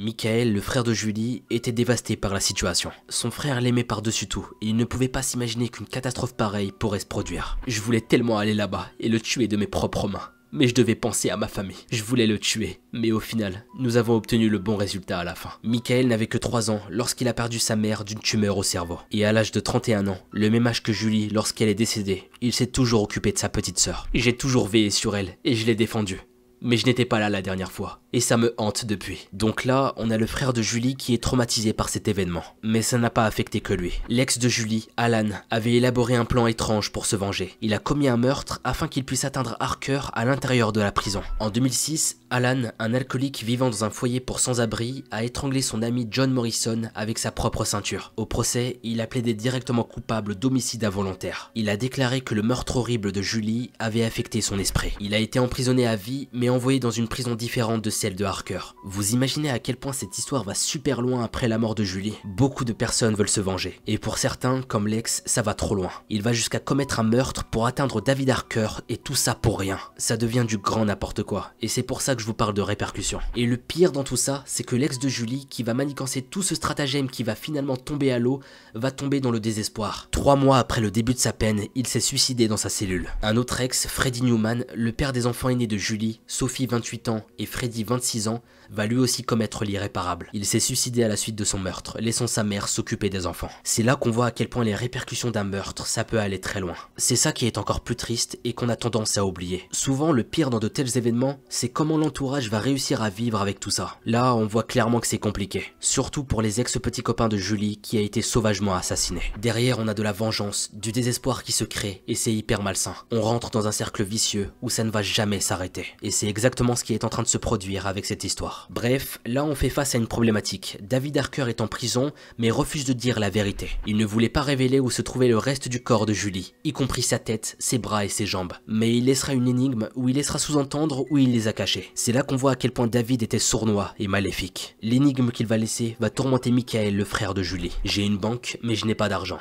Michael, le frère de Julie, était dévasté par la situation. Son frère l'aimait par-dessus tout, et il ne pouvait pas s'imaginer qu'une catastrophe pareille pourrait se produire. Je voulais tellement aller là-bas et le tuer de mes propres mains. Mais je devais penser à ma famille. Je voulais le tuer. Mais au final, nous avons obtenu le bon résultat à la fin. Michael n'avait que 3 ans lorsqu'il a perdu sa mère d'une tumeur au cerveau. Et à l'âge de 31 ans, le même âge que Julie lorsqu'elle est décédée, il s'est toujours occupé de sa petite sœur. J'ai toujours veillé sur elle et je l'ai défendue. Mais je n'étais pas là la dernière fois et ça me hante depuis. Donc là, on a le frère de Julie qui est traumatisé par cet événement. Mais ça n'a pas affecté que lui. L'ex de Julie, Alan, avait élaboré un plan étrange pour se venger. Il a commis un meurtre afin qu'il puisse atteindre Harker à l'intérieur de la prison. En 2006, Alan, un alcoolique vivant dans un foyer pour sans-abri, a étranglé son ami John Morrison avec sa propre ceinture. Au procès, il a plaidé directement coupable d'homicide involontaire. Il a déclaré que le meurtre horrible de Julie avait affecté son esprit. Il a été emprisonné à vie, mais envoyé dans une prison différente de celle de Harker. Vous imaginez à quel point cette histoire va super loin après la mort de Julie Beaucoup de personnes veulent se venger. Et pour certains, comme Lex, ça va trop loin. Il va jusqu'à commettre un meurtre pour atteindre David Harker et tout ça pour rien. Ça devient du grand n'importe quoi. Et c'est pour ça que je vous parle de répercussions. Et le pire dans tout ça, c'est que l'ex de Julie, qui va manigancer tout ce stratagème qui va finalement tomber à l'eau, va tomber dans le désespoir. Trois mois après le début de sa peine, il s'est suicidé dans sa cellule. Un autre ex, Freddy Newman, le père des enfants aînés de Julie, Sophie 28 ans et Freddy 26 ans, va lui aussi commettre l'irréparable. Il s'est suicidé à la suite de son meurtre, laissant sa mère s'occuper des enfants. C'est là qu'on voit à quel point les répercussions d'un meurtre, ça peut aller très loin. C'est ça qui est encore plus triste et qu'on a tendance à oublier. Souvent, le pire dans de tels événements, c'est comment l'entourage va réussir à vivre avec tout ça. Là, on voit clairement que c'est compliqué. Surtout pour les ex-petits copains de Julie qui a été sauvagement assassiné. Derrière, on a de la vengeance, du désespoir qui se crée et c'est hyper malsain. On rentre dans un cercle vicieux où ça ne va jamais s'arrêter. Et c'est exactement ce qui est en train de se produire avec cette histoire. Bref, là on fait face à une problématique. David Harker est en prison, mais refuse de dire la vérité. Il ne voulait pas révéler où se trouvait le reste du corps de Julie, y compris sa tête, ses bras et ses jambes. Mais il laissera une énigme où il laissera sous-entendre où il les a cachés. C'est là qu'on voit à quel point David était sournois et maléfique. L'énigme qu'il va laisser va tourmenter Michael, le frère de Julie. J'ai une banque, mais je n'ai pas d'argent.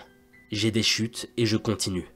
J'ai des chutes et je continue.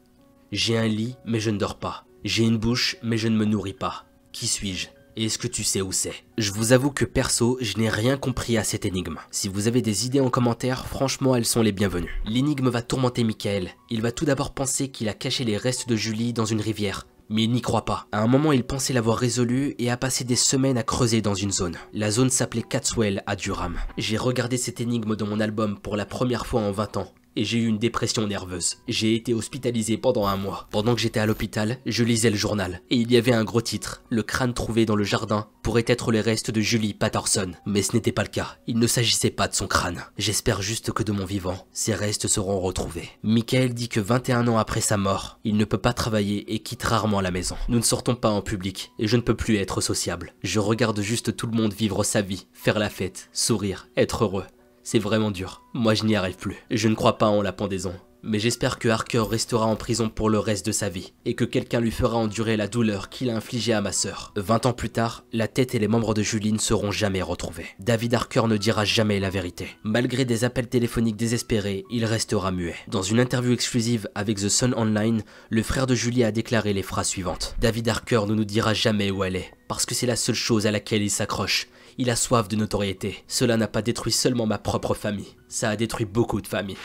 J'ai un lit, mais je ne dors pas. J'ai une bouche, mais je ne me nourris pas. Qui suis-je? Est-ce que tu sais où c'est? Je vous avoue que perso, je n'ai rien compris à cette énigme. Si vous avez des idées en commentaire, franchement elles sont les bienvenues. L'énigme va tourmenter Michael. Il va tout d'abord penser qu'il a caché les restes de Julie dans une rivière, mais il n'y croit pas. À un moment, il pensait l'avoir résolu et a passé des semaines à creuser dans une zone. La zone s'appelait Catswell à Durham. J'ai regardé cette énigme dans mon album pour la première fois en 20 ans et j'ai eu une dépression nerveuse. J'ai été hospitalisé pendant un mois. Pendant que j'étais à l'hôpital, je lisais le journal et il y avait un gros titre. Le crâne trouvé dans le jardin pourrait être les restes de Julie Patterson. Mais ce n'était pas le cas. Il ne s'agissait pas de son crâne. J'espère juste que de mon vivant, ces restes seront retrouvés. Michael dit que 21 ans après sa mort, il ne peut pas travailler et quitte rarement la maison. Nous ne sortons pas en public et je ne peux plus être sociable. Je regarde juste tout le monde vivre sa vie, faire la fête, sourire, être heureux. C'est vraiment dur. Moi je n'y arrive plus. Je ne crois pas en la pendaison. Mais j'espère que Harker restera en prison pour le reste de sa vie, et que quelqu'un lui fera endurer la douleur qu'il a infligée à ma sœur. 20 ans plus tard, la tête et les membres de Julie ne seront jamais retrouvés. David Harker ne dira jamais la vérité. Malgré des appels téléphoniques désespérés, il restera muet. Dans une interview exclusive avec The Sun Online, le frère de Julie a déclaré les phrases suivantes. David Harker ne nous dira jamais où elle est, parce que c'est la seule chose à laquelle il s'accroche. Il a soif de notoriété. Cela n'a pas détruit seulement ma propre famille, ça a détruit beaucoup de familles.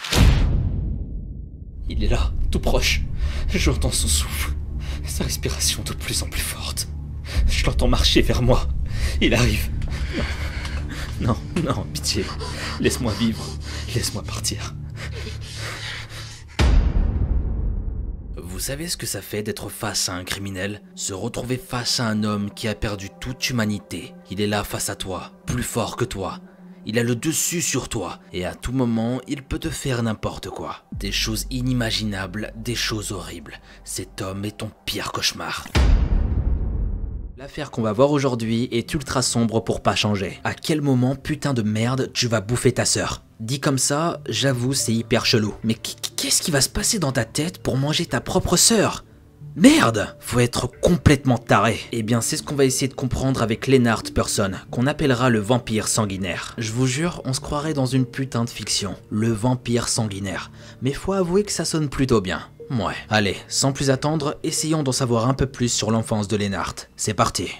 Il est là, tout proche. J'entends son souffle, sa respiration de plus en plus forte. Je l'entends marcher vers moi. Il arrive. Non, non, pitié. Laisse-moi vivre. Laisse-moi partir. Vous savez ce que ça fait d'être face à un criminel? Se retrouver face à un homme qui a perdu toute humanité. Il est là face à toi, plus fort que toi. Il a le dessus sur toi, et à tout moment, il peut te faire n'importe quoi. Des choses inimaginables, des choses horribles. Cet homme est ton pire cauchemar. L'affaire qu'on va voir aujourd'hui est ultra sombre pour pas changer. À quel moment, putain de merde, tu vas bouffer ta sœur? Dit comme ça, j'avoue, c'est hyper chelou. Mais qu'est-ce qui va se passer dans ta tête pour manger ta propre sœur? Merde Faut être complètement taré. Eh bien, c'est ce qu'on va essayer de comprendre avec Lennart Person, qu'on appellera le vampire sanguinaire. Je vous jure, on se croirait dans une putain de fiction. Le vampire sanguinaire. Mais faut avouer que ça sonne plutôt bien. Ouais. Allez, sans plus attendre, essayons d'en savoir un peu plus sur l'enfance de Lennart. C'est parti.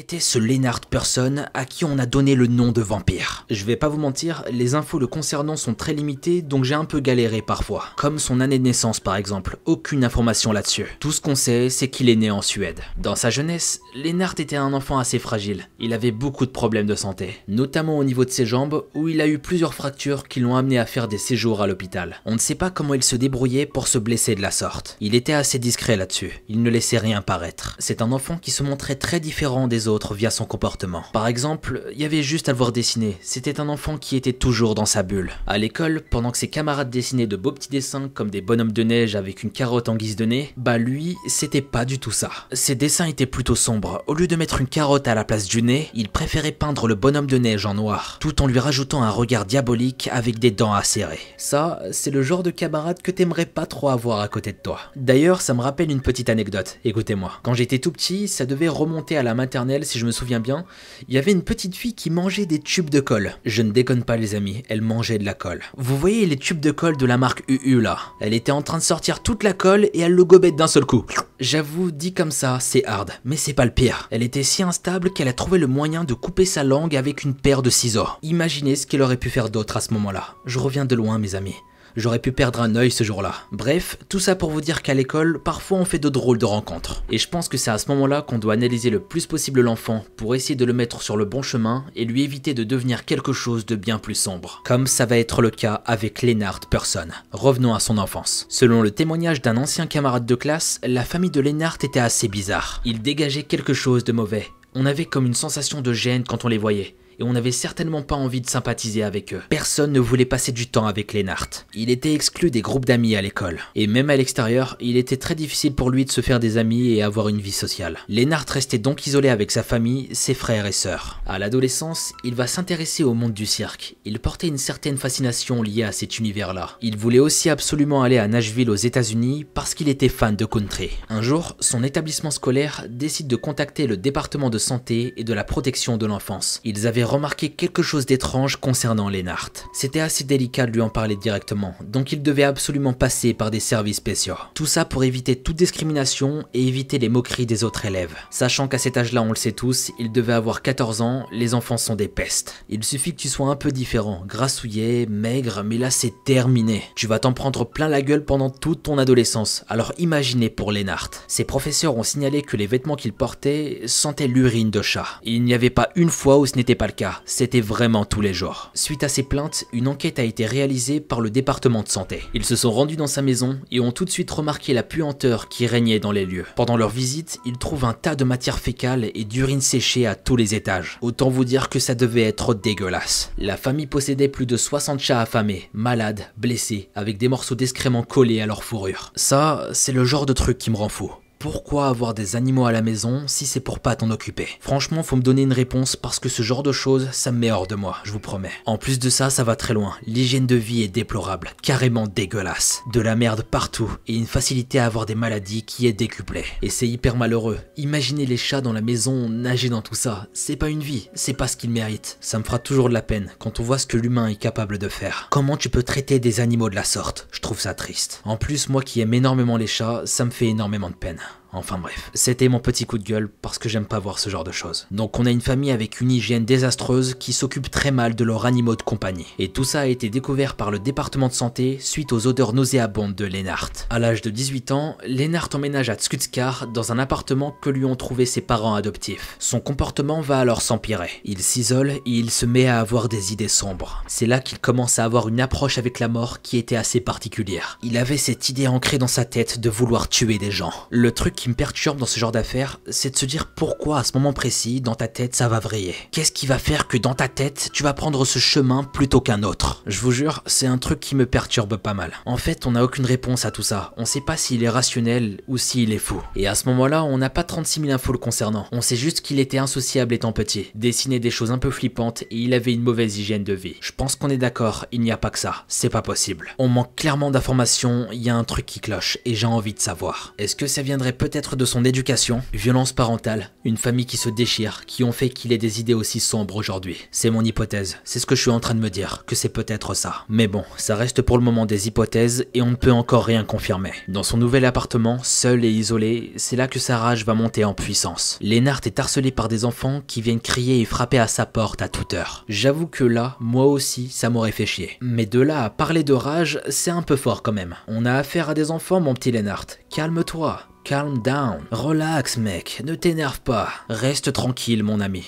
Était ce Lennart Person à qui on a donné le nom de vampire Je vais pas vous mentir, les infos le concernant sont très limitées donc j'ai un peu galéré parfois. Comme son année de naissance par exemple, aucune information là-dessus. Tout ce qu'on sait, c'est qu'il est né en Suède. Dans sa jeunesse, Lennart était un enfant assez fragile. Il avait beaucoup de problèmes de santé, notamment au niveau de ses jambes où il a eu plusieurs fractures qui l'ont amené à faire des séjours à l'hôpital. On ne sait pas comment il se débrouillait pour se blesser de la sorte. Il était assez discret là-dessus, il ne laissait rien paraître. C'est un enfant qui se montrait très différent des autres via son comportement. Par exemple, il y avait juste à le voir dessiner, c'était un enfant qui était toujours dans sa bulle. À l'école, pendant que ses camarades dessinaient de beaux petits dessins comme des bonhommes de neige avec une carotte en guise de nez, bah lui, c'était pas du tout ça. Ses dessins étaient plutôt sombres. Au lieu de mettre une carotte à la place du nez, il préférait peindre le bonhomme de neige en noir, tout en lui rajoutant un regard diabolique avec des dents acérées. Ça, c'est le genre de camarade que t'aimerais pas trop avoir à côté de toi. D'ailleurs, ça me rappelle une petite anecdote, écoutez-moi. Quand j'étais tout petit, ça devait remonter à la maternelle si je me souviens bien, il y avait une petite fille qui mangeait des tubes de colle. Je ne déconne pas les amis, elle mangeait de la colle. Vous voyez les tubes de colle de la marque UU là? Elle était en train de sortir toute la colle et elle le gobait d'un seul coup. J'avoue, dit comme ça, c'est hard, mais c'est pas le pire. Elle était si instable qu'elle a trouvé le moyen de couper sa langue avec une paire de ciseaux. Imaginez ce qu'elle aurait pu faire d'autre à ce moment-là. Je reviens de loin mes amis. J'aurais pu perdre un œil ce jour-là. Bref, tout ça pour vous dire qu'à l'école, parfois on fait de drôles de rencontres. Et je pense que c'est à ce moment-là qu'on doit analyser le plus possible l'enfant pour essayer de le mettre sur le bon chemin et lui éviter de devenir quelque chose de bien plus sombre. Comme ça va être le cas avec Lennart Person. Revenons à son enfance. Selon le témoignage d'un ancien camarade de classe, la famille de Lennart était assez bizarre. Il dégageait quelque chose de mauvais. On avait comme une sensation de gêne quand on les voyait et on n'avait certainement pas envie de sympathiser avec eux. Personne ne voulait passer du temps avec Lennart. Il était exclu des groupes d'amis à l'école. Et même à l'extérieur, il était très difficile pour lui de se faire des amis et avoir une vie sociale. Lennart restait donc isolé avec sa famille, ses frères et sœurs. À l'adolescence, il va s'intéresser au monde du cirque. Il portait une certaine fascination liée à cet univers-là. Il voulait aussi absolument aller à Nashville aux États-Unis parce qu'il était fan de country. Un jour, son établissement scolaire décide de contacter le département de santé et de la protection de l'enfance. Ils avaient remarqué quelque chose d'étrange concernant Lennart. C'était assez délicat de lui en parler directement, donc il devait absolument passer par des services spéciaux. Tout ça pour éviter toute discrimination et éviter les moqueries des autres élèves. Sachant qu'à cet âge-là, on le sait tous, il devait avoir 14 ans, les enfants sont des pestes. Il suffit que tu sois un peu différent, grassouillet, maigre, mais là c'est terminé. Tu vas t'en prendre plein la gueule pendant toute ton adolescence, alors imaginez pour Lennart. Ses professeurs ont signalé que les vêtements qu'il portait sentaient l'urine de chat. Il n'y avait pas une fois où ce n'était pas le cas c'était vraiment tous les jours. Suite à ces plaintes, une enquête a été réalisée par le département de santé. Ils se sont rendus dans sa maison et ont tout de suite remarqué la puanteur qui régnait dans les lieux. Pendant leur visite, ils trouvent un tas de matière fécale et d'urine séchée à tous les étages. Autant vous dire que ça devait être dégueulasse. La famille possédait plus de 60 chats affamés, malades, blessés, avec des morceaux discrètement collés à leur fourrure. Ça, c'est le genre de truc qui me rend fou. Pourquoi avoir des animaux à la maison si c'est pour pas t'en occuper? Franchement, faut me donner une réponse parce que ce genre de choses, ça me met hors de moi, je vous promets. En plus de ça, ça va très loin. L'hygiène de vie est déplorable, carrément dégueulasse. De la merde partout et une facilité à avoir des maladies qui est décuplée. Et c'est hyper malheureux. Imaginez les chats dans la maison nager dans tout ça. C'est pas une vie, c'est pas ce qu'ils méritent. Ça me fera toujours de la peine quand on voit ce que l'humain est capable de faire. Comment tu peux traiter des animaux de la sorte? Je trouve ça triste. En plus, moi qui aime énormément les chats, ça me fait énormément de peine. Enfin bref, c'était mon petit coup de gueule parce que j'aime pas voir ce genre de choses. Donc on a une famille avec une hygiène désastreuse qui s'occupe très mal de leurs animaux de compagnie. Et tout ça a été découvert par le département de santé suite aux odeurs nauséabondes de Lennart. À l'âge de 18 ans, Lennart emménage à Skutskar dans un appartement que lui ont trouvé ses parents adoptifs. Son comportement va alors s'empirer. Il s'isole et il se met à avoir des idées sombres. C'est là qu'il commence à avoir une approche avec la mort qui était assez particulière. Il avait cette idée ancrée dans sa tête de vouloir tuer des gens. Le truc qui me perturbe dans ce genre d'affaires, c'est de se dire pourquoi à ce moment précis, dans ta tête, ça va vriller. Qu'est-ce qui va faire que dans ta tête, tu vas prendre ce chemin plutôt qu'un autre? Je vous jure, c'est un truc qui me perturbe pas mal. En fait, on n'a aucune réponse à tout ça. On sait pas s'il est rationnel ou s'il est fou. Et à ce moment-là, on n'a pas 36 000 infos le concernant. On sait juste qu'il était insociable étant petit, dessinait des choses un peu flippantes et il avait une mauvaise hygiène de vie. Je pense qu'on est d'accord, il n'y a pas que ça. C'est pas possible. On manque clairement d'informations, il y a un truc qui cloche et j'ai envie de savoir. Est-ce que ça viendrait peut-être de son éducation, violence parentale, une famille qui se déchire, qui ont fait qu'il ait des idées aussi sombres aujourd'hui C'est mon hypothèse, c'est ce que je suis en train de me dire, que c'est peut-être ça. Mais bon, ça reste pour le moment des hypothèses et on ne peut encore rien confirmer. Dans son nouvel appartement, seul et isolé, c'est là que sa rage va monter en puissance. Lennart est harcelé par des enfants qui viennent crier et frapper à sa porte à toute heure. J'avoue que là, moi aussi, ça m'aurait fait chier. Mais de là à parler de rage, c'est un peu fort quand même. On a affaire à des enfants, mon petit Lennart. Calme-toi. Calm down. Relax, mec. Ne t'énerve pas. Reste tranquille, mon ami.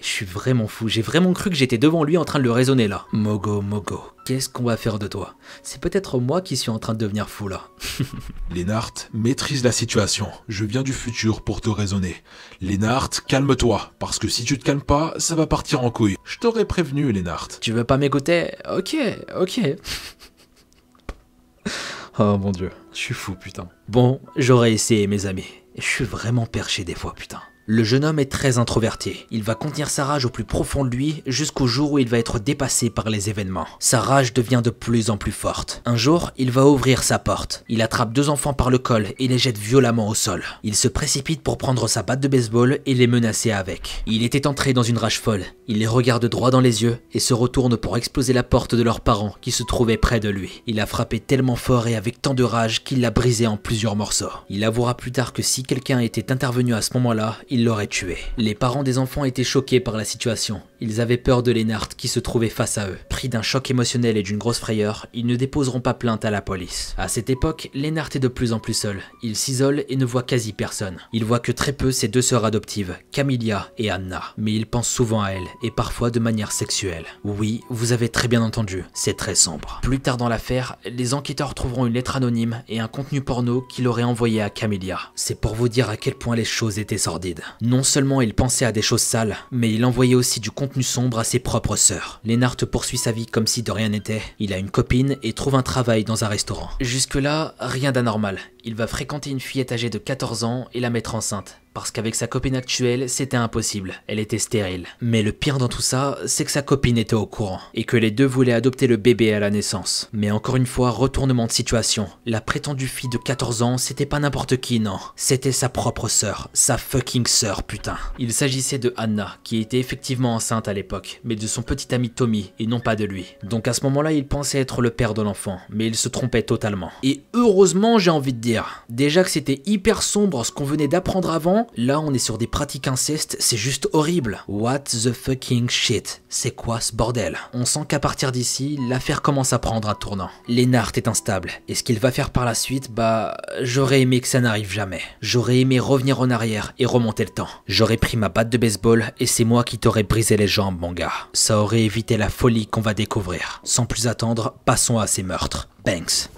Je suis vraiment fou, j'ai vraiment cru que j'étais devant lui en train de le raisonner là. Mogo, Mogo, qu'est-ce qu'on va faire de toi? C'est peut-être moi qui suis en train de devenir fou là. Lénart, maîtrise la situation. Je viens du futur pour te raisonner. Lénart, calme-toi, parce que si tu te calmes pas, ça va partir en couille. Je t'aurais prévenu, Lénart. Tu veux pas m'écouter? Ok, ok. oh mon dieu, je suis fou putain. Bon, j'aurais essayé mes amis. Je suis vraiment perché des fois putain. Le jeune homme est très introverti. Il va contenir sa rage au plus profond de lui jusqu'au jour où il va être dépassé par les événements. Sa rage devient de plus en plus forte. Un jour, il va ouvrir sa porte. Il attrape deux enfants par le col et les jette violemment au sol. Il se précipite pour prendre sa batte de baseball et les menacer avec. Il était entré dans une rage folle. Il les regarde droit dans les yeux et se retourne pour exploser la porte de leurs parents qui se trouvaient près de lui. Il a frappé tellement fort et avec tant de rage qu'il l'a brisé en plusieurs morceaux. Il avouera plus tard que si quelqu'un était intervenu à ce moment-là, l'aurait tué. Les parents des enfants étaient choqués par la situation. Ils avaient peur de Lennart qui se trouvait face à eux. Pris d'un choc émotionnel et d'une grosse frayeur, ils ne déposeront pas plainte à la police. À cette époque, Lennart est de plus en plus seul. Il s'isole et ne voit quasi personne. Il voit que très peu ses deux sœurs adoptives, Camilla et Anna. Mais il pense souvent à elles, et parfois de manière sexuelle. Oui, vous avez très bien entendu, c'est très sombre. Plus tard dans l'affaire, les enquêteurs trouveront une lettre anonyme et un contenu porno qu'il aurait envoyé à Camilla. C'est pour vous dire à quel point les choses étaient sordides. Non seulement il pensait à des choses sales, mais il envoyait aussi du contenu sombre à ses propres sœurs. Lennart poursuit sa vie comme si de rien n'était. Il a une copine et trouve un travail dans un restaurant. Jusque-là, rien d'anormal. Il va fréquenter une fillette âgée de 14 ans et la mettre enceinte parce qu'avec sa copine actuelle, c'était impossible, elle était stérile. Mais le pire dans tout ça, c'est que sa copine était au courant, et que les deux voulaient adopter le bébé à la naissance. Mais encore une fois, retournement de situation. La prétendue fille de 14 ans, c'était pas n'importe qui, non. C'était sa propre sœur, sa fucking sœur, putain. Il s'agissait de Anna, qui était effectivement enceinte à l'époque, mais de son petit ami Tommy, et non pas de lui. Donc à ce moment-là, il pensait être le père de l'enfant, mais il se trompait totalement. Et heureusement, j'ai envie de dire. Déjà que c'était hyper sombre ce qu'on venait d'apprendre avant, là on est sur des pratiques incestes, c'est juste horrible. What the fucking shit? C'est quoi ce bordel? On sent qu'à partir d'ici, l'affaire commence à prendre un tournant. Lennart est instable, et ce qu'il va faire par la suite, bah, j'aurais aimé que ça n'arrive jamais. J'aurais aimé revenir en arrière et remonter le temps. J'aurais pris ma batte de baseball et c'est moi qui t'aurais brisé les jambes, mon gars. Ça aurait évité la folie qu'on va découvrir. Sans plus attendre, passons à ces meurtres. Banks.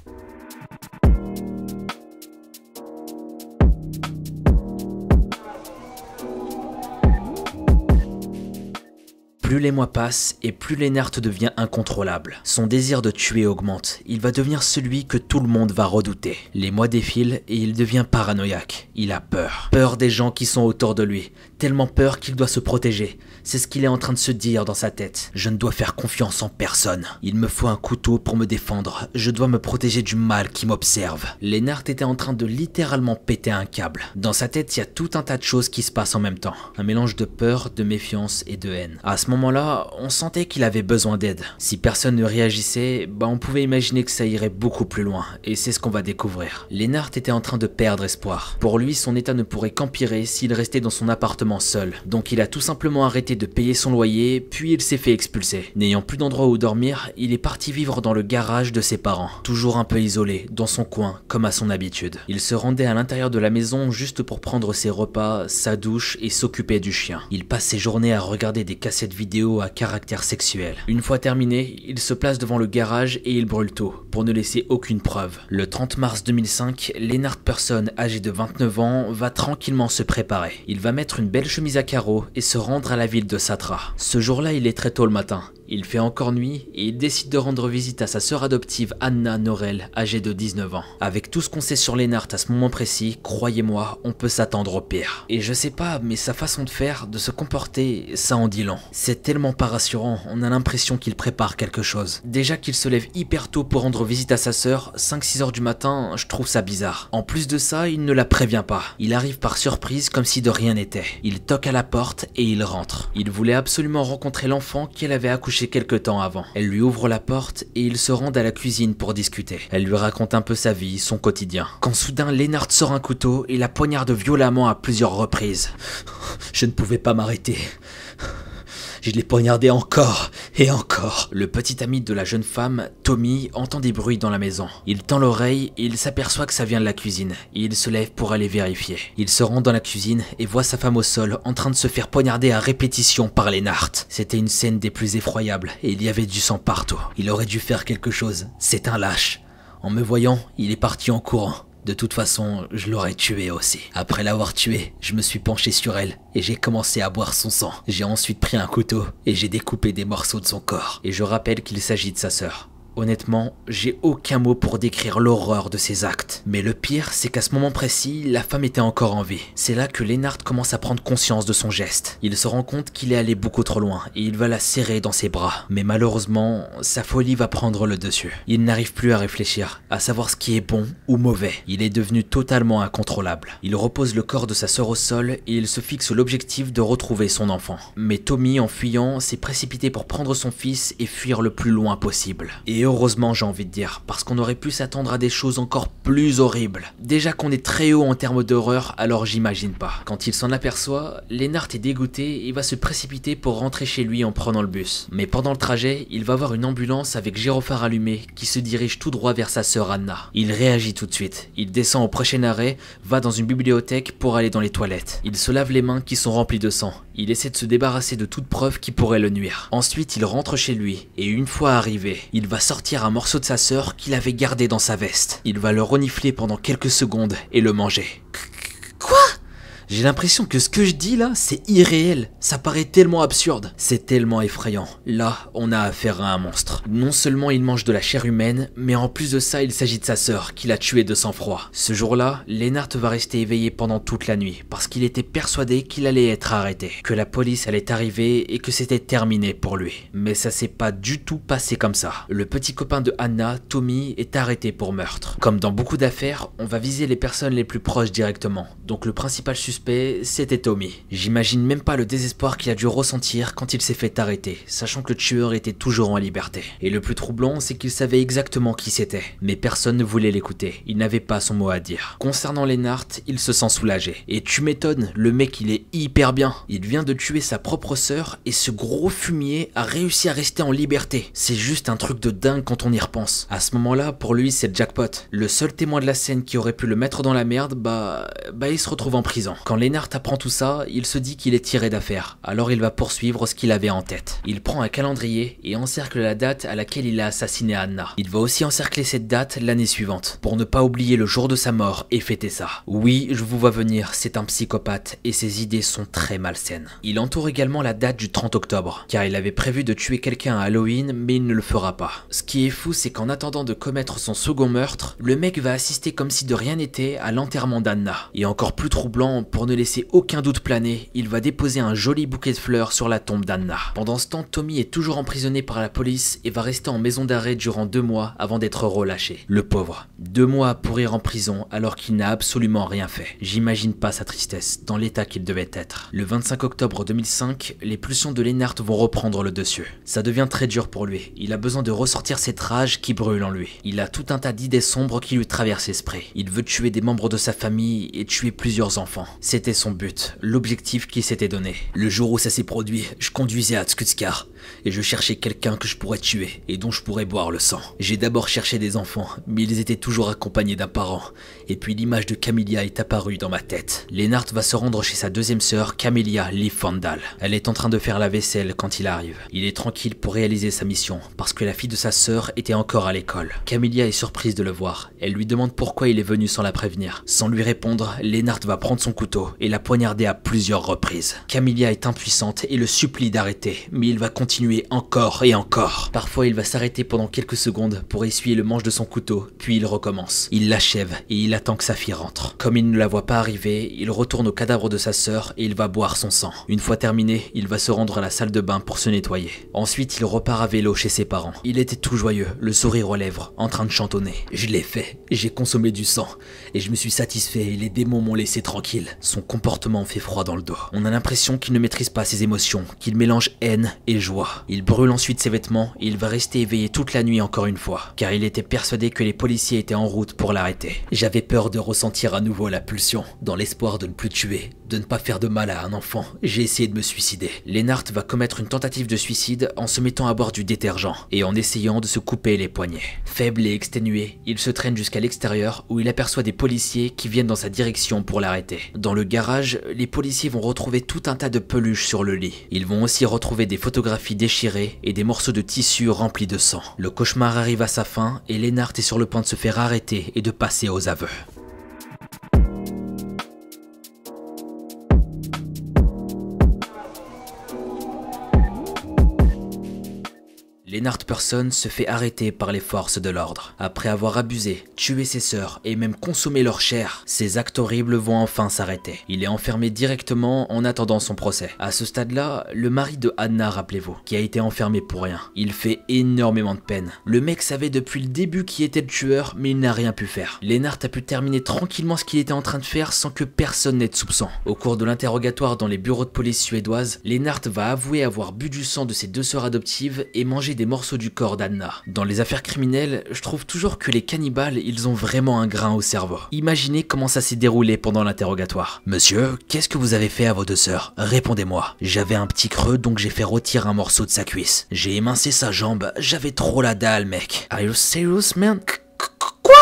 Plus les mois passent et plus Lennart devient incontrôlable. Son désir de tuer augmente. Il va devenir celui que tout le monde va redouter. Les mois défilent et il devient paranoïaque. Il a peur. Peur des gens qui sont autour de lui. Tellement peur qu'il doit se protéger. C'est ce qu'il est en train de se dire dans sa tête. Je ne dois faire confiance en personne. Il me faut un couteau pour me défendre. Je dois me protéger du mal qui m'observe. Lennart était en train de littéralement péter un câble. Dans sa tête, il y a tout un tas de choses qui se passent en même temps. Un mélange de peur, de méfiance et de haine. À ce moment-là, on sentait qu'il avait besoin d'aide. Si personne ne réagissait, bah on pouvait imaginer que ça irait beaucoup plus loin. Et c'est ce qu'on va découvrir. Lennart était en train de perdre espoir. Pour lui, son état ne pourrait qu'empirer s'il restait dans son appartement seul. Donc il a tout simplement arrêté de payer son loyer, puis il s'est fait expulser. N'ayant plus d'endroit où dormir, il est parti vivre dans le garage de ses parents. Toujours un peu isolé, dans son coin, comme à son habitude. Il se rendait à l'intérieur de la maison juste pour prendre ses repas, sa douche et s'occuper du chien. Il passe ses journées à regarder des cassettes vidéo à caractère sexuel. Une fois terminé, il se place devant le garage et il brûle tout, pour ne laisser aucune preuve. Le 30 mars 2005, Lennart Persson, âgé de 29 ans, va tranquillement se préparer. Il va mettre une belle chemise à carreaux et se rendre à la ville de Satra. Ce jour-là, il est très tôt le matin. Il fait encore nuit et il décide de rendre visite à sa sœur adoptive Anna Norel, âgée de 19 ans. Avec tout ce qu'on sait sur Lennart à ce moment précis, croyez-moi, on peut s'attendre au pire. Et je sais pas, mais sa façon de faire, de se comporter, ça en dit long. C'est tellement pas rassurant, on a l'impression qu'il prépare quelque chose. Déjà qu'il se lève hyper tôt pour rendre visite à sa sœur, 5-6 heures du matin, je trouve ça bizarre. En plus de ça, il ne la prévient pas. Il arrive par surprise comme si de rien n'était. Il toque à la porte et il rentre. Il voulait absolument rencontrer l'enfant qu'elle avait accouché quelque temps avant. Elle lui ouvre la porte et ils se rendent à la cuisine pour discuter. Elle lui raconte un peu sa vie, son quotidien. Quand soudain Lennart sort un couteau et la poignarde violemment à plusieurs reprises. Je ne pouvais pas m'arrêter. Je l'ai poignardé encore et encore. Le petit ami de la jeune femme, Tommy, entend des bruits dans la maison. Il tend l'oreille et il s'aperçoit que ça vient de la cuisine. Il se lève pour aller vérifier. Il se rend dans la cuisine et voit sa femme au sol en train de se faire poignarder à répétition par les nartes. C'était une scène des plus effroyables et il y avait du sang partout. Il aurait dû faire quelque chose. C'est un lâche. En me voyant, il est parti en courant. De toute façon, je l'aurais tué aussi. Après l'avoir tué, je me suis penché sur elle et j'ai commencé à boire son sang. J'ai ensuite pris un couteau et j'ai découpé des morceaux de son corps. Et je rappelle qu'il s'agit de sa sœur. Honnêtement, j'ai aucun mot pour décrire l'horreur de ces actes. Mais le pire, c'est qu'à ce moment précis, la femme était encore en vie. C'est là que Lennart commence à prendre conscience de son geste. Il se rend compte qu'il est allé beaucoup trop loin et il va la serrer dans ses bras. Mais malheureusement, sa folie va prendre le dessus. Il n'arrive plus à réfléchir, à savoir ce qui est bon ou mauvais. Il est devenu totalement incontrôlable. Il repose le corps de sa sœur au sol et il se fixe l'objectif de retrouver son enfant. Mais Tommy, en fuyant, s'est précipité pour prendre son fils et fuir le plus loin possible. Heureusement j'ai envie de dire, parce qu'on aurait pu s'attendre à des choses encore plus horribles. Déjà qu'on est très haut en termes d'horreur, alors j'imagine pas. Quand il s'en aperçoit, Lennart est dégoûté et va se précipiter pour rentrer chez lui en prenant le bus. Mais pendant le trajet, il va voir une ambulance avec gyrophare allumé qui se dirige tout droit vers sa sœur Anna. Il réagit tout de suite. Il descend au prochain arrêt, va dans une bibliothèque pour aller dans les toilettes. Il se lave les mains qui sont remplies de sang. Il essaie de se débarrasser de toute preuve qui pourrait le nuire. Ensuite, il rentre chez lui et une fois arrivé, il va sortir un morceau de sa sœur qu'il avait gardé dans sa veste. Il va le renifler pendant quelques secondes et le manger. Quoi? J'ai l'impression que ce que je dis là, c'est irréel. Ça paraît tellement absurde. C'est tellement effrayant. Là, on a affaire à un monstre. Non seulement il mange de la chair humaine, mais en plus de ça, il s'agit de sa sœur, qu'il a tuée de sang-froid. Ce jour-là, Lennart va rester éveillé pendant toute la nuit, parce qu'il était persuadé qu'il allait être arrêté, que la police allait arriver et que c'était terminé pour lui. Mais ça s'est pas du tout passé comme ça. Le petit copain de Anna, Tommy, est arrêté pour meurtre. Comme dans beaucoup d'affaires, on va viser les personnes les plus proches directement. Donc le principal suspect c'était Tommy. J'imagine même pas le désespoir qu'il a dû ressentir quand il s'est fait arrêter, sachant que le tueur était toujours en liberté. Et le plus troublant, c'est qu'il savait exactement qui c'était. Mais personne ne voulait l'écouter, il n'avait pas son mot à dire. Concernant Lennart, il se sent soulagé. Et tu m'étonnes, le mec il est hyper bien. Il vient de tuer sa propre sœur et ce gros fumier a réussi à rester en liberté. C'est juste un truc de dingue quand on y repense. À ce moment-là, pour lui, c'est jackpot. Le seul témoin de la scène qui aurait pu le mettre dans la merde, bah, bah il se retrouve en prison. Quand Lennart apprend tout ça, il se dit qu'il est tiré d'affaire, alors il va poursuivre ce qu'il avait en tête. Il prend un calendrier et encercle la date à laquelle il a assassiné Anna. Il va aussi encercler cette date l'année suivante, pour ne pas oublier le jour de sa mort et fêter ça. Oui, je vous vois venir, c'est un psychopathe et ses idées sont très malsaines. Il entoure également la date du 30 octobre, car il avait prévu de tuer quelqu'un à Halloween, mais il ne le fera pas. Ce qui est fou, c'est qu'en attendant de commettre son second meurtre, le mec va assister comme si de rien n'était à l'enterrement d'Anna. Et encore plus troublant, pour ne laisser aucun doute planer, il va déposer un joli bouquet de fleurs sur la tombe d'Anna. Pendant ce temps, Tommy est toujours emprisonné par la police et va rester en maison d'arrêt durant deux mois avant d'être relâché. Le pauvre. Deux mois à pourrir en prison alors qu'il n'a absolument rien fait. J'imagine pas sa tristesse, dans l'état qu'il devait être. Le 25 octobre 2005, les pulsions de Lennart vont reprendre le dessus. Ça devient très dur pour lui. Il a besoin de ressortir cette rage qui brûle en lui. Il a tout un tas d'idées sombres qui lui traversent l'esprit. Il veut tuer des membres de sa famille et tuer plusieurs enfants. C'était son but, l'objectif qu'il s'était donné. Le jour où ça s'est produit, je conduisais à Tskutskar et je cherchais quelqu'un que je pourrais tuer et dont je pourrais boire le sang. J'ai d'abord cherché des enfants, mais ils étaient toujours accompagnés d'un parent. Et puis l'image de Camilla est apparue dans ma tête. Lennart va se rendre chez sa deuxième sœur, Camélia Liefandal. Elle est en train de faire la vaisselle quand il arrive. Il est tranquille pour réaliser sa mission, parce que la fille de sa sœur était encore à l'école. Camélia est surprise de le voir. Elle lui demande pourquoi il est venu sans la prévenir. Sans lui répondre, Lennart va prendre son et la poignarder à plusieurs reprises. Camélia est impuissante et le supplie d'arrêter, mais il va continuer encore et encore. Parfois, il va s'arrêter pendant quelques secondes pour essuyer le manche de son couteau, puis il recommence. Il l'achève et il attend que sa fille rentre. Comme il ne la voit pas arriver, il retourne au cadavre de sa sœur et il va boire son sang. Une fois terminé, il va se rendre à la salle de bain pour se nettoyer. Ensuite, il repart à vélo chez ses parents. Il était tout joyeux, le sourire aux lèvres, en train de chantonner. Je l'ai fait, j'ai consommé du sang et je me suis satisfait et les démons m'ont laissé tranquille. Son comportement fait froid dans le dos. On a l'impression qu'il ne maîtrise pas ses émotions, qu'il mélange haine et joie. Il brûle ensuite ses vêtements et il va rester éveillé toute la nuit encore une fois, car il était persuadé que les policiers étaient en route pour l'arrêter. J'avais peur de ressentir à nouveau la pulsion, dans l'espoir de ne plus tuer, de ne pas faire de mal à un enfant. J'ai essayé de me suicider. Lennart va commettre une tentative de suicide en se mettant à boire du détergent et en essayant de se couper les poignets. Faible et exténué, il se traîne jusqu'à l'extérieur où il aperçoit des policiers qui viennent dans sa direction pour l'arrêter. Dans le garage, les policiers vont retrouver tout un tas de peluches sur le lit. Ils vont aussi retrouver des photographies déchirées et des morceaux de tissu remplis de sang. Le cauchemar arrive à sa fin et Lennart est sur le point de se faire arrêter et de passer aux aveux. Lennart Persson se fait arrêter par les forces de l'ordre. Après avoir abusé, tué ses sœurs et même consommé leur chair, ces actes horribles vont enfin s'arrêter. Il est enfermé directement en attendant son procès. À ce stade-là, le mari de Anna, rappelez-vous, qui a été enfermé pour rien. Il fait énormément de peine. Le mec savait depuis le début qui était le tueur, mais il n'a rien pu faire. Lennart a pu terminer tranquillement ce qu'il était en train de faire sans que personne n'ait de soupçon. Au cours de l'interrogatoire dans les bureaux de police suédoises, Lennart va avouer avoir bu du sang de ses deux sœurs adoptives et mangé des morceaux du corps d'Anna. Dans les affaires criminelles, je trouve toujours que les cannibales, ils ont vraiment un grain au cerveau. Imaginez comment ça s'est déroulé pendant l'interrogatoire. Monsieur, qu'est-ce que vous avez fait à vos deux sœurs? Répondez-moi. J'avais un petit creux donc j'ai fait retirer un morceau de sa cuisse. J'ai émincé sa jambe, j'avais trop la dalle mec. Are you serious man? Quoi?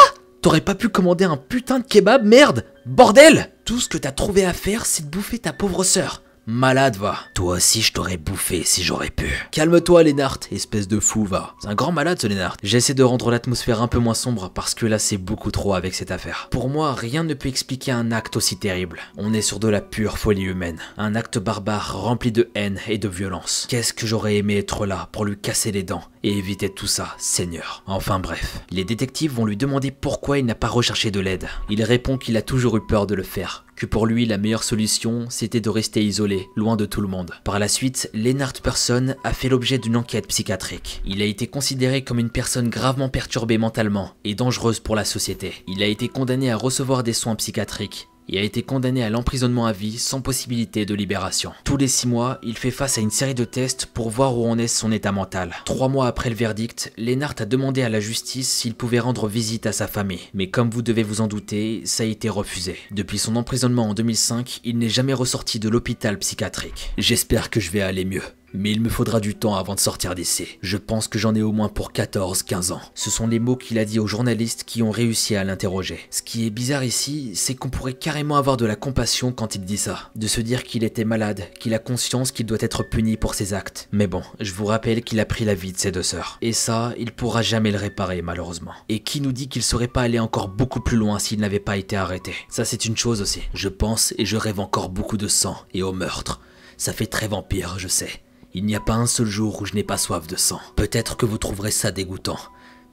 T'aurais pas pu commander un putain de kebab, merde? Bordel Tout ce que t'as trouvé à faire, c'est de bouffer ta pauvre sœur. Malade, va. Toi aussi, je t'aurais bouffé si j'aurais pu. Calme-toi, Lennart, espèce de fou, va. C'est un grand malade, ce Lennart. J'essaie de rendre l'atmosphère un peu moins sombre parce que là, c'est beaucoup trop avec cette affaire. Pour moi, rien ne peut expliquer un acte aussi terrible. On est sur de la pure folie humaine. Un acte barbare rempli de haine et de violence. Qu'est-ce que j'aurais aimé être là pour lui casser les dents et éviter tout ça, Seigneur? Enfin bref. Les détectives vont lui demander pourquoi il n'a pas recherché de l'aide. Il répond qu'il a toujours eu peur de le faire que pour lui la meilleure solution c'était de rester isolé, loin de tout le monde. Par la suite, Lennart Persson a fait l'objet d'une enquête psychiatrique. Il a été considéré comme une personne gravement perturbée mentalement et dangereuse pour la société. Il a été condamné à recevoir des soins psychiatriques et a été condamné à l'emprisonnement à vie sans possibilité de libération. Tous les six mois, il fait face à une série de tests pour voir où en est son état mental. Trois mois après le verdict, Lennart a demandé à la justice s'il pouvait rendre visite à sa famille. Mais comme vous devez vous en douter, ça a été refusé. Depuis son emprisonnement en 2005, il n'est jamais ressorti de l'hôpital psychiatrique. J'espère que je vais aller mieux. Mais il me faudra du temps avant de sortir d'ici. Je pense que j'en ai au moins pour 14-15 ans. Ce sont les mots qu'il a dit aux journalistes qui ont réussi à l'interroger. Ce qui est bizarre ici, c'est qu'on pourrait carrément avoir de la compassion quand il dit ça. De se dire qu'il était malade, qu'il a conscience qu'il doit être puni pour ses actes. Mais bon, je vous rappelle qu'il a pris la vie de ses deux sœurs. Et ça, il pourra jamais le réparer malheureusement. Et qui nous dit qu'il serait pas allé encore beaucoup plus loin s'il n'avait pas été arrêté? Ça c'est une chose aussi. Je pense et je rêve encore beaucoup de sang et au meurtre. Ça fait très vampire, je sais. Il n'y a pas un seul jour où je n'ai pas soif de sang. Peut-être que vous trouverez ça dégoûtant,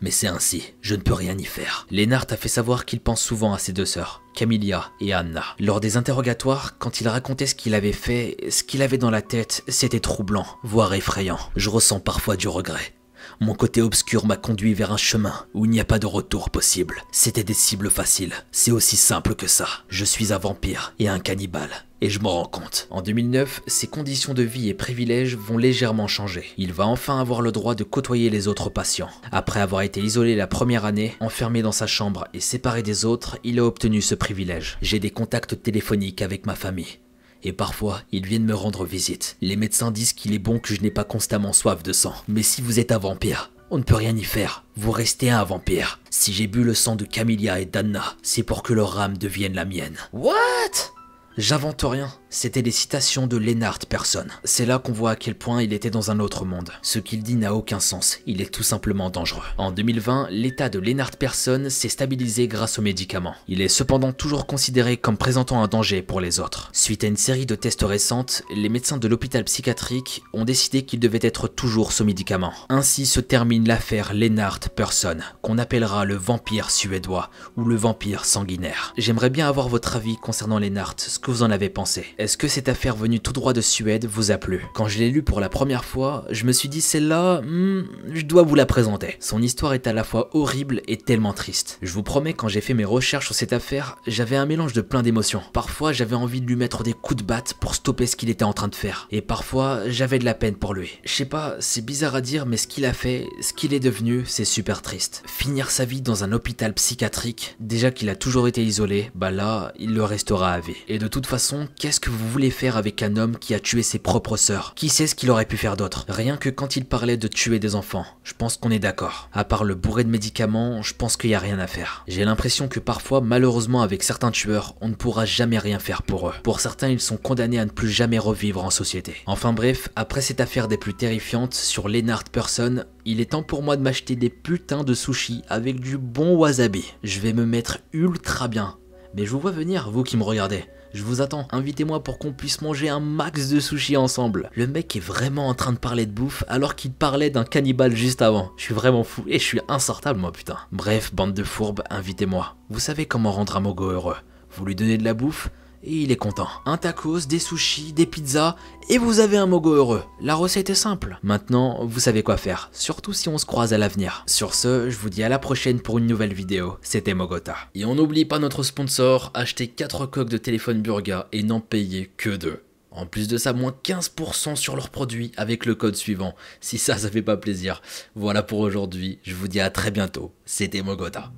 Mais c'est ainsi, je ne peux rien y faire. Lennart a fait savoir qu'il pense souvent à ses deux sœurs, Camilla et Anna. Lors des interrogatoires, quand il racontait ce qu'il avait fait, ce qu'il avait dans la tête, c'était troublant, voire effrayant. Je ressens parfois du regret. Mon côté obscur m'a conduit vers un chemin où il n'y a pas de retour possible. C'était des cibles faciles. C'est aussi simple que ça. Je suis un vampire et un cannibale. Et je m'en rends compte. En 2009, ses conditions de vie et privilèges vont légèrement changer. Il va enfin avoir le droit de côtoyer les autres patients. Après avoir été isolé la première année, enfermé dans sa chambre et séparé des autres, il a obtenu ce privilège. J'ai des contacts téléphoniques avec ma famille et parfois ils viennent me rendre visite. Les médecins disent qu'il est bon que je n'ai pas constamment soif de sang. Mais si vous êtes un vampire, on ne peut rien y faire. Vous restez un vampire. Si j'ai bu le sang de Camilla et d'Anna, c'est pour que leur âme devienne la mienne. What? J'invente rien. C'était des citations de Lennart Persson. C'est là qu'on voit à quel point il était dans un autre monde. Ce qu'il dit n'a aucun sens, il est tout simplement dangereux. En 2020, l'état de Lennart Persson s'est stabilisé grâce aux médicaments. Il est cependant toujours considéré comme présentant un danger pour les autres. Suite à une série de tests récentes, les médecins de l'hôpital psychiatrique ont décidé qu'il devait être toujours sous médicaments. Ainsi se termine l'affaire Lennart Persson, qu'on appellera le vampire suédois ou le vampire sanguinaire. J'aimerais bien avoir votre avis concernant Lennart, que vous en avez pensé. Est-ce que cette affaire venue tout droit de Suède vous a plu? Quand je l'ai lu pour la première fois, je me suis dit celle-là, hmm, je dois vous la présenter. Son histoire est à la fois horrible et tellement triste. Je vous promets, quand j'ai fait mes recherches sur cette affaire, j'avais un mélange de plein d'émotions. Parfois, j'avais envie de lui mettre des coups de batte pour stopper ce qu'il était en train de faire. Et parfois, j'avais de la peine pour lui. Je sais pas, c'est bizarre à dire, mais ce qu'il a fait, ce qu'il est devenu, c'est super triste. Finir sa vie dans un hôpital psychiatrique, déjà qu'il a toujours été isolé, bah là, il le restera à vie. Et de toute façon, qu'est-ce que vous voulez faire avec un homme qui a tué ses propres sœurs? Qui sait ce qu'il aurait pu faire d'autre? Rien que quand il parlait de tuer des enfants, je pense qu'on est d'accord. À part le bourré de médicaments, je pense qu'il n'y a rien à faire. J'ai l'impression que parfois, malheureusement avec certains tueurs, on ne pourra jamais rien faire pour eux. Pour certains, ils sont condamnés à ne plus jamais revivre en société. Enfin bref, après cette affaire des plus terrifiantes sur Lennart Persson, il est temps pour moi de m'acheter des putains de sushis avec du bon wasabi. Je vais me mettre ultra bien. Mais je vous vois venir, vous qui me regardez. Je vous attends, invitez-moi pour qu'on puisse manger un max de sushis ensemble. Le mec est vraiment en train de parler de bouffe alors qu'il parlait d'un cannibale juste avant. Je suis vraiment fou et je suis insortable moi putain. Bref, bande de fourbes, invitez-moi. Vous savez comment rendre un mogo heureux. Vous lui donnez de la bouffe et il est content. Un tacos, des sushis, des pizzas, et vous avez un mogo heureux. La recette est simple. Maintenant, vous savez quoi faire, surtout si on se croise à l'avenir. Sur ce, je vous dis à la prochaine pour une nouvelle vidéo. C'était Mogota. Et on n'oublie pas notre sponsor, achetez 4 coques de téléphone Burga et n'en payez que 2. En plus de ça, moins 15% sur leurs produits avec le code suivant. Si ça, ça fait pas plaisir. Voilà pour aujourd'hui. Je vous dis à très bientôt. C'était Mogota.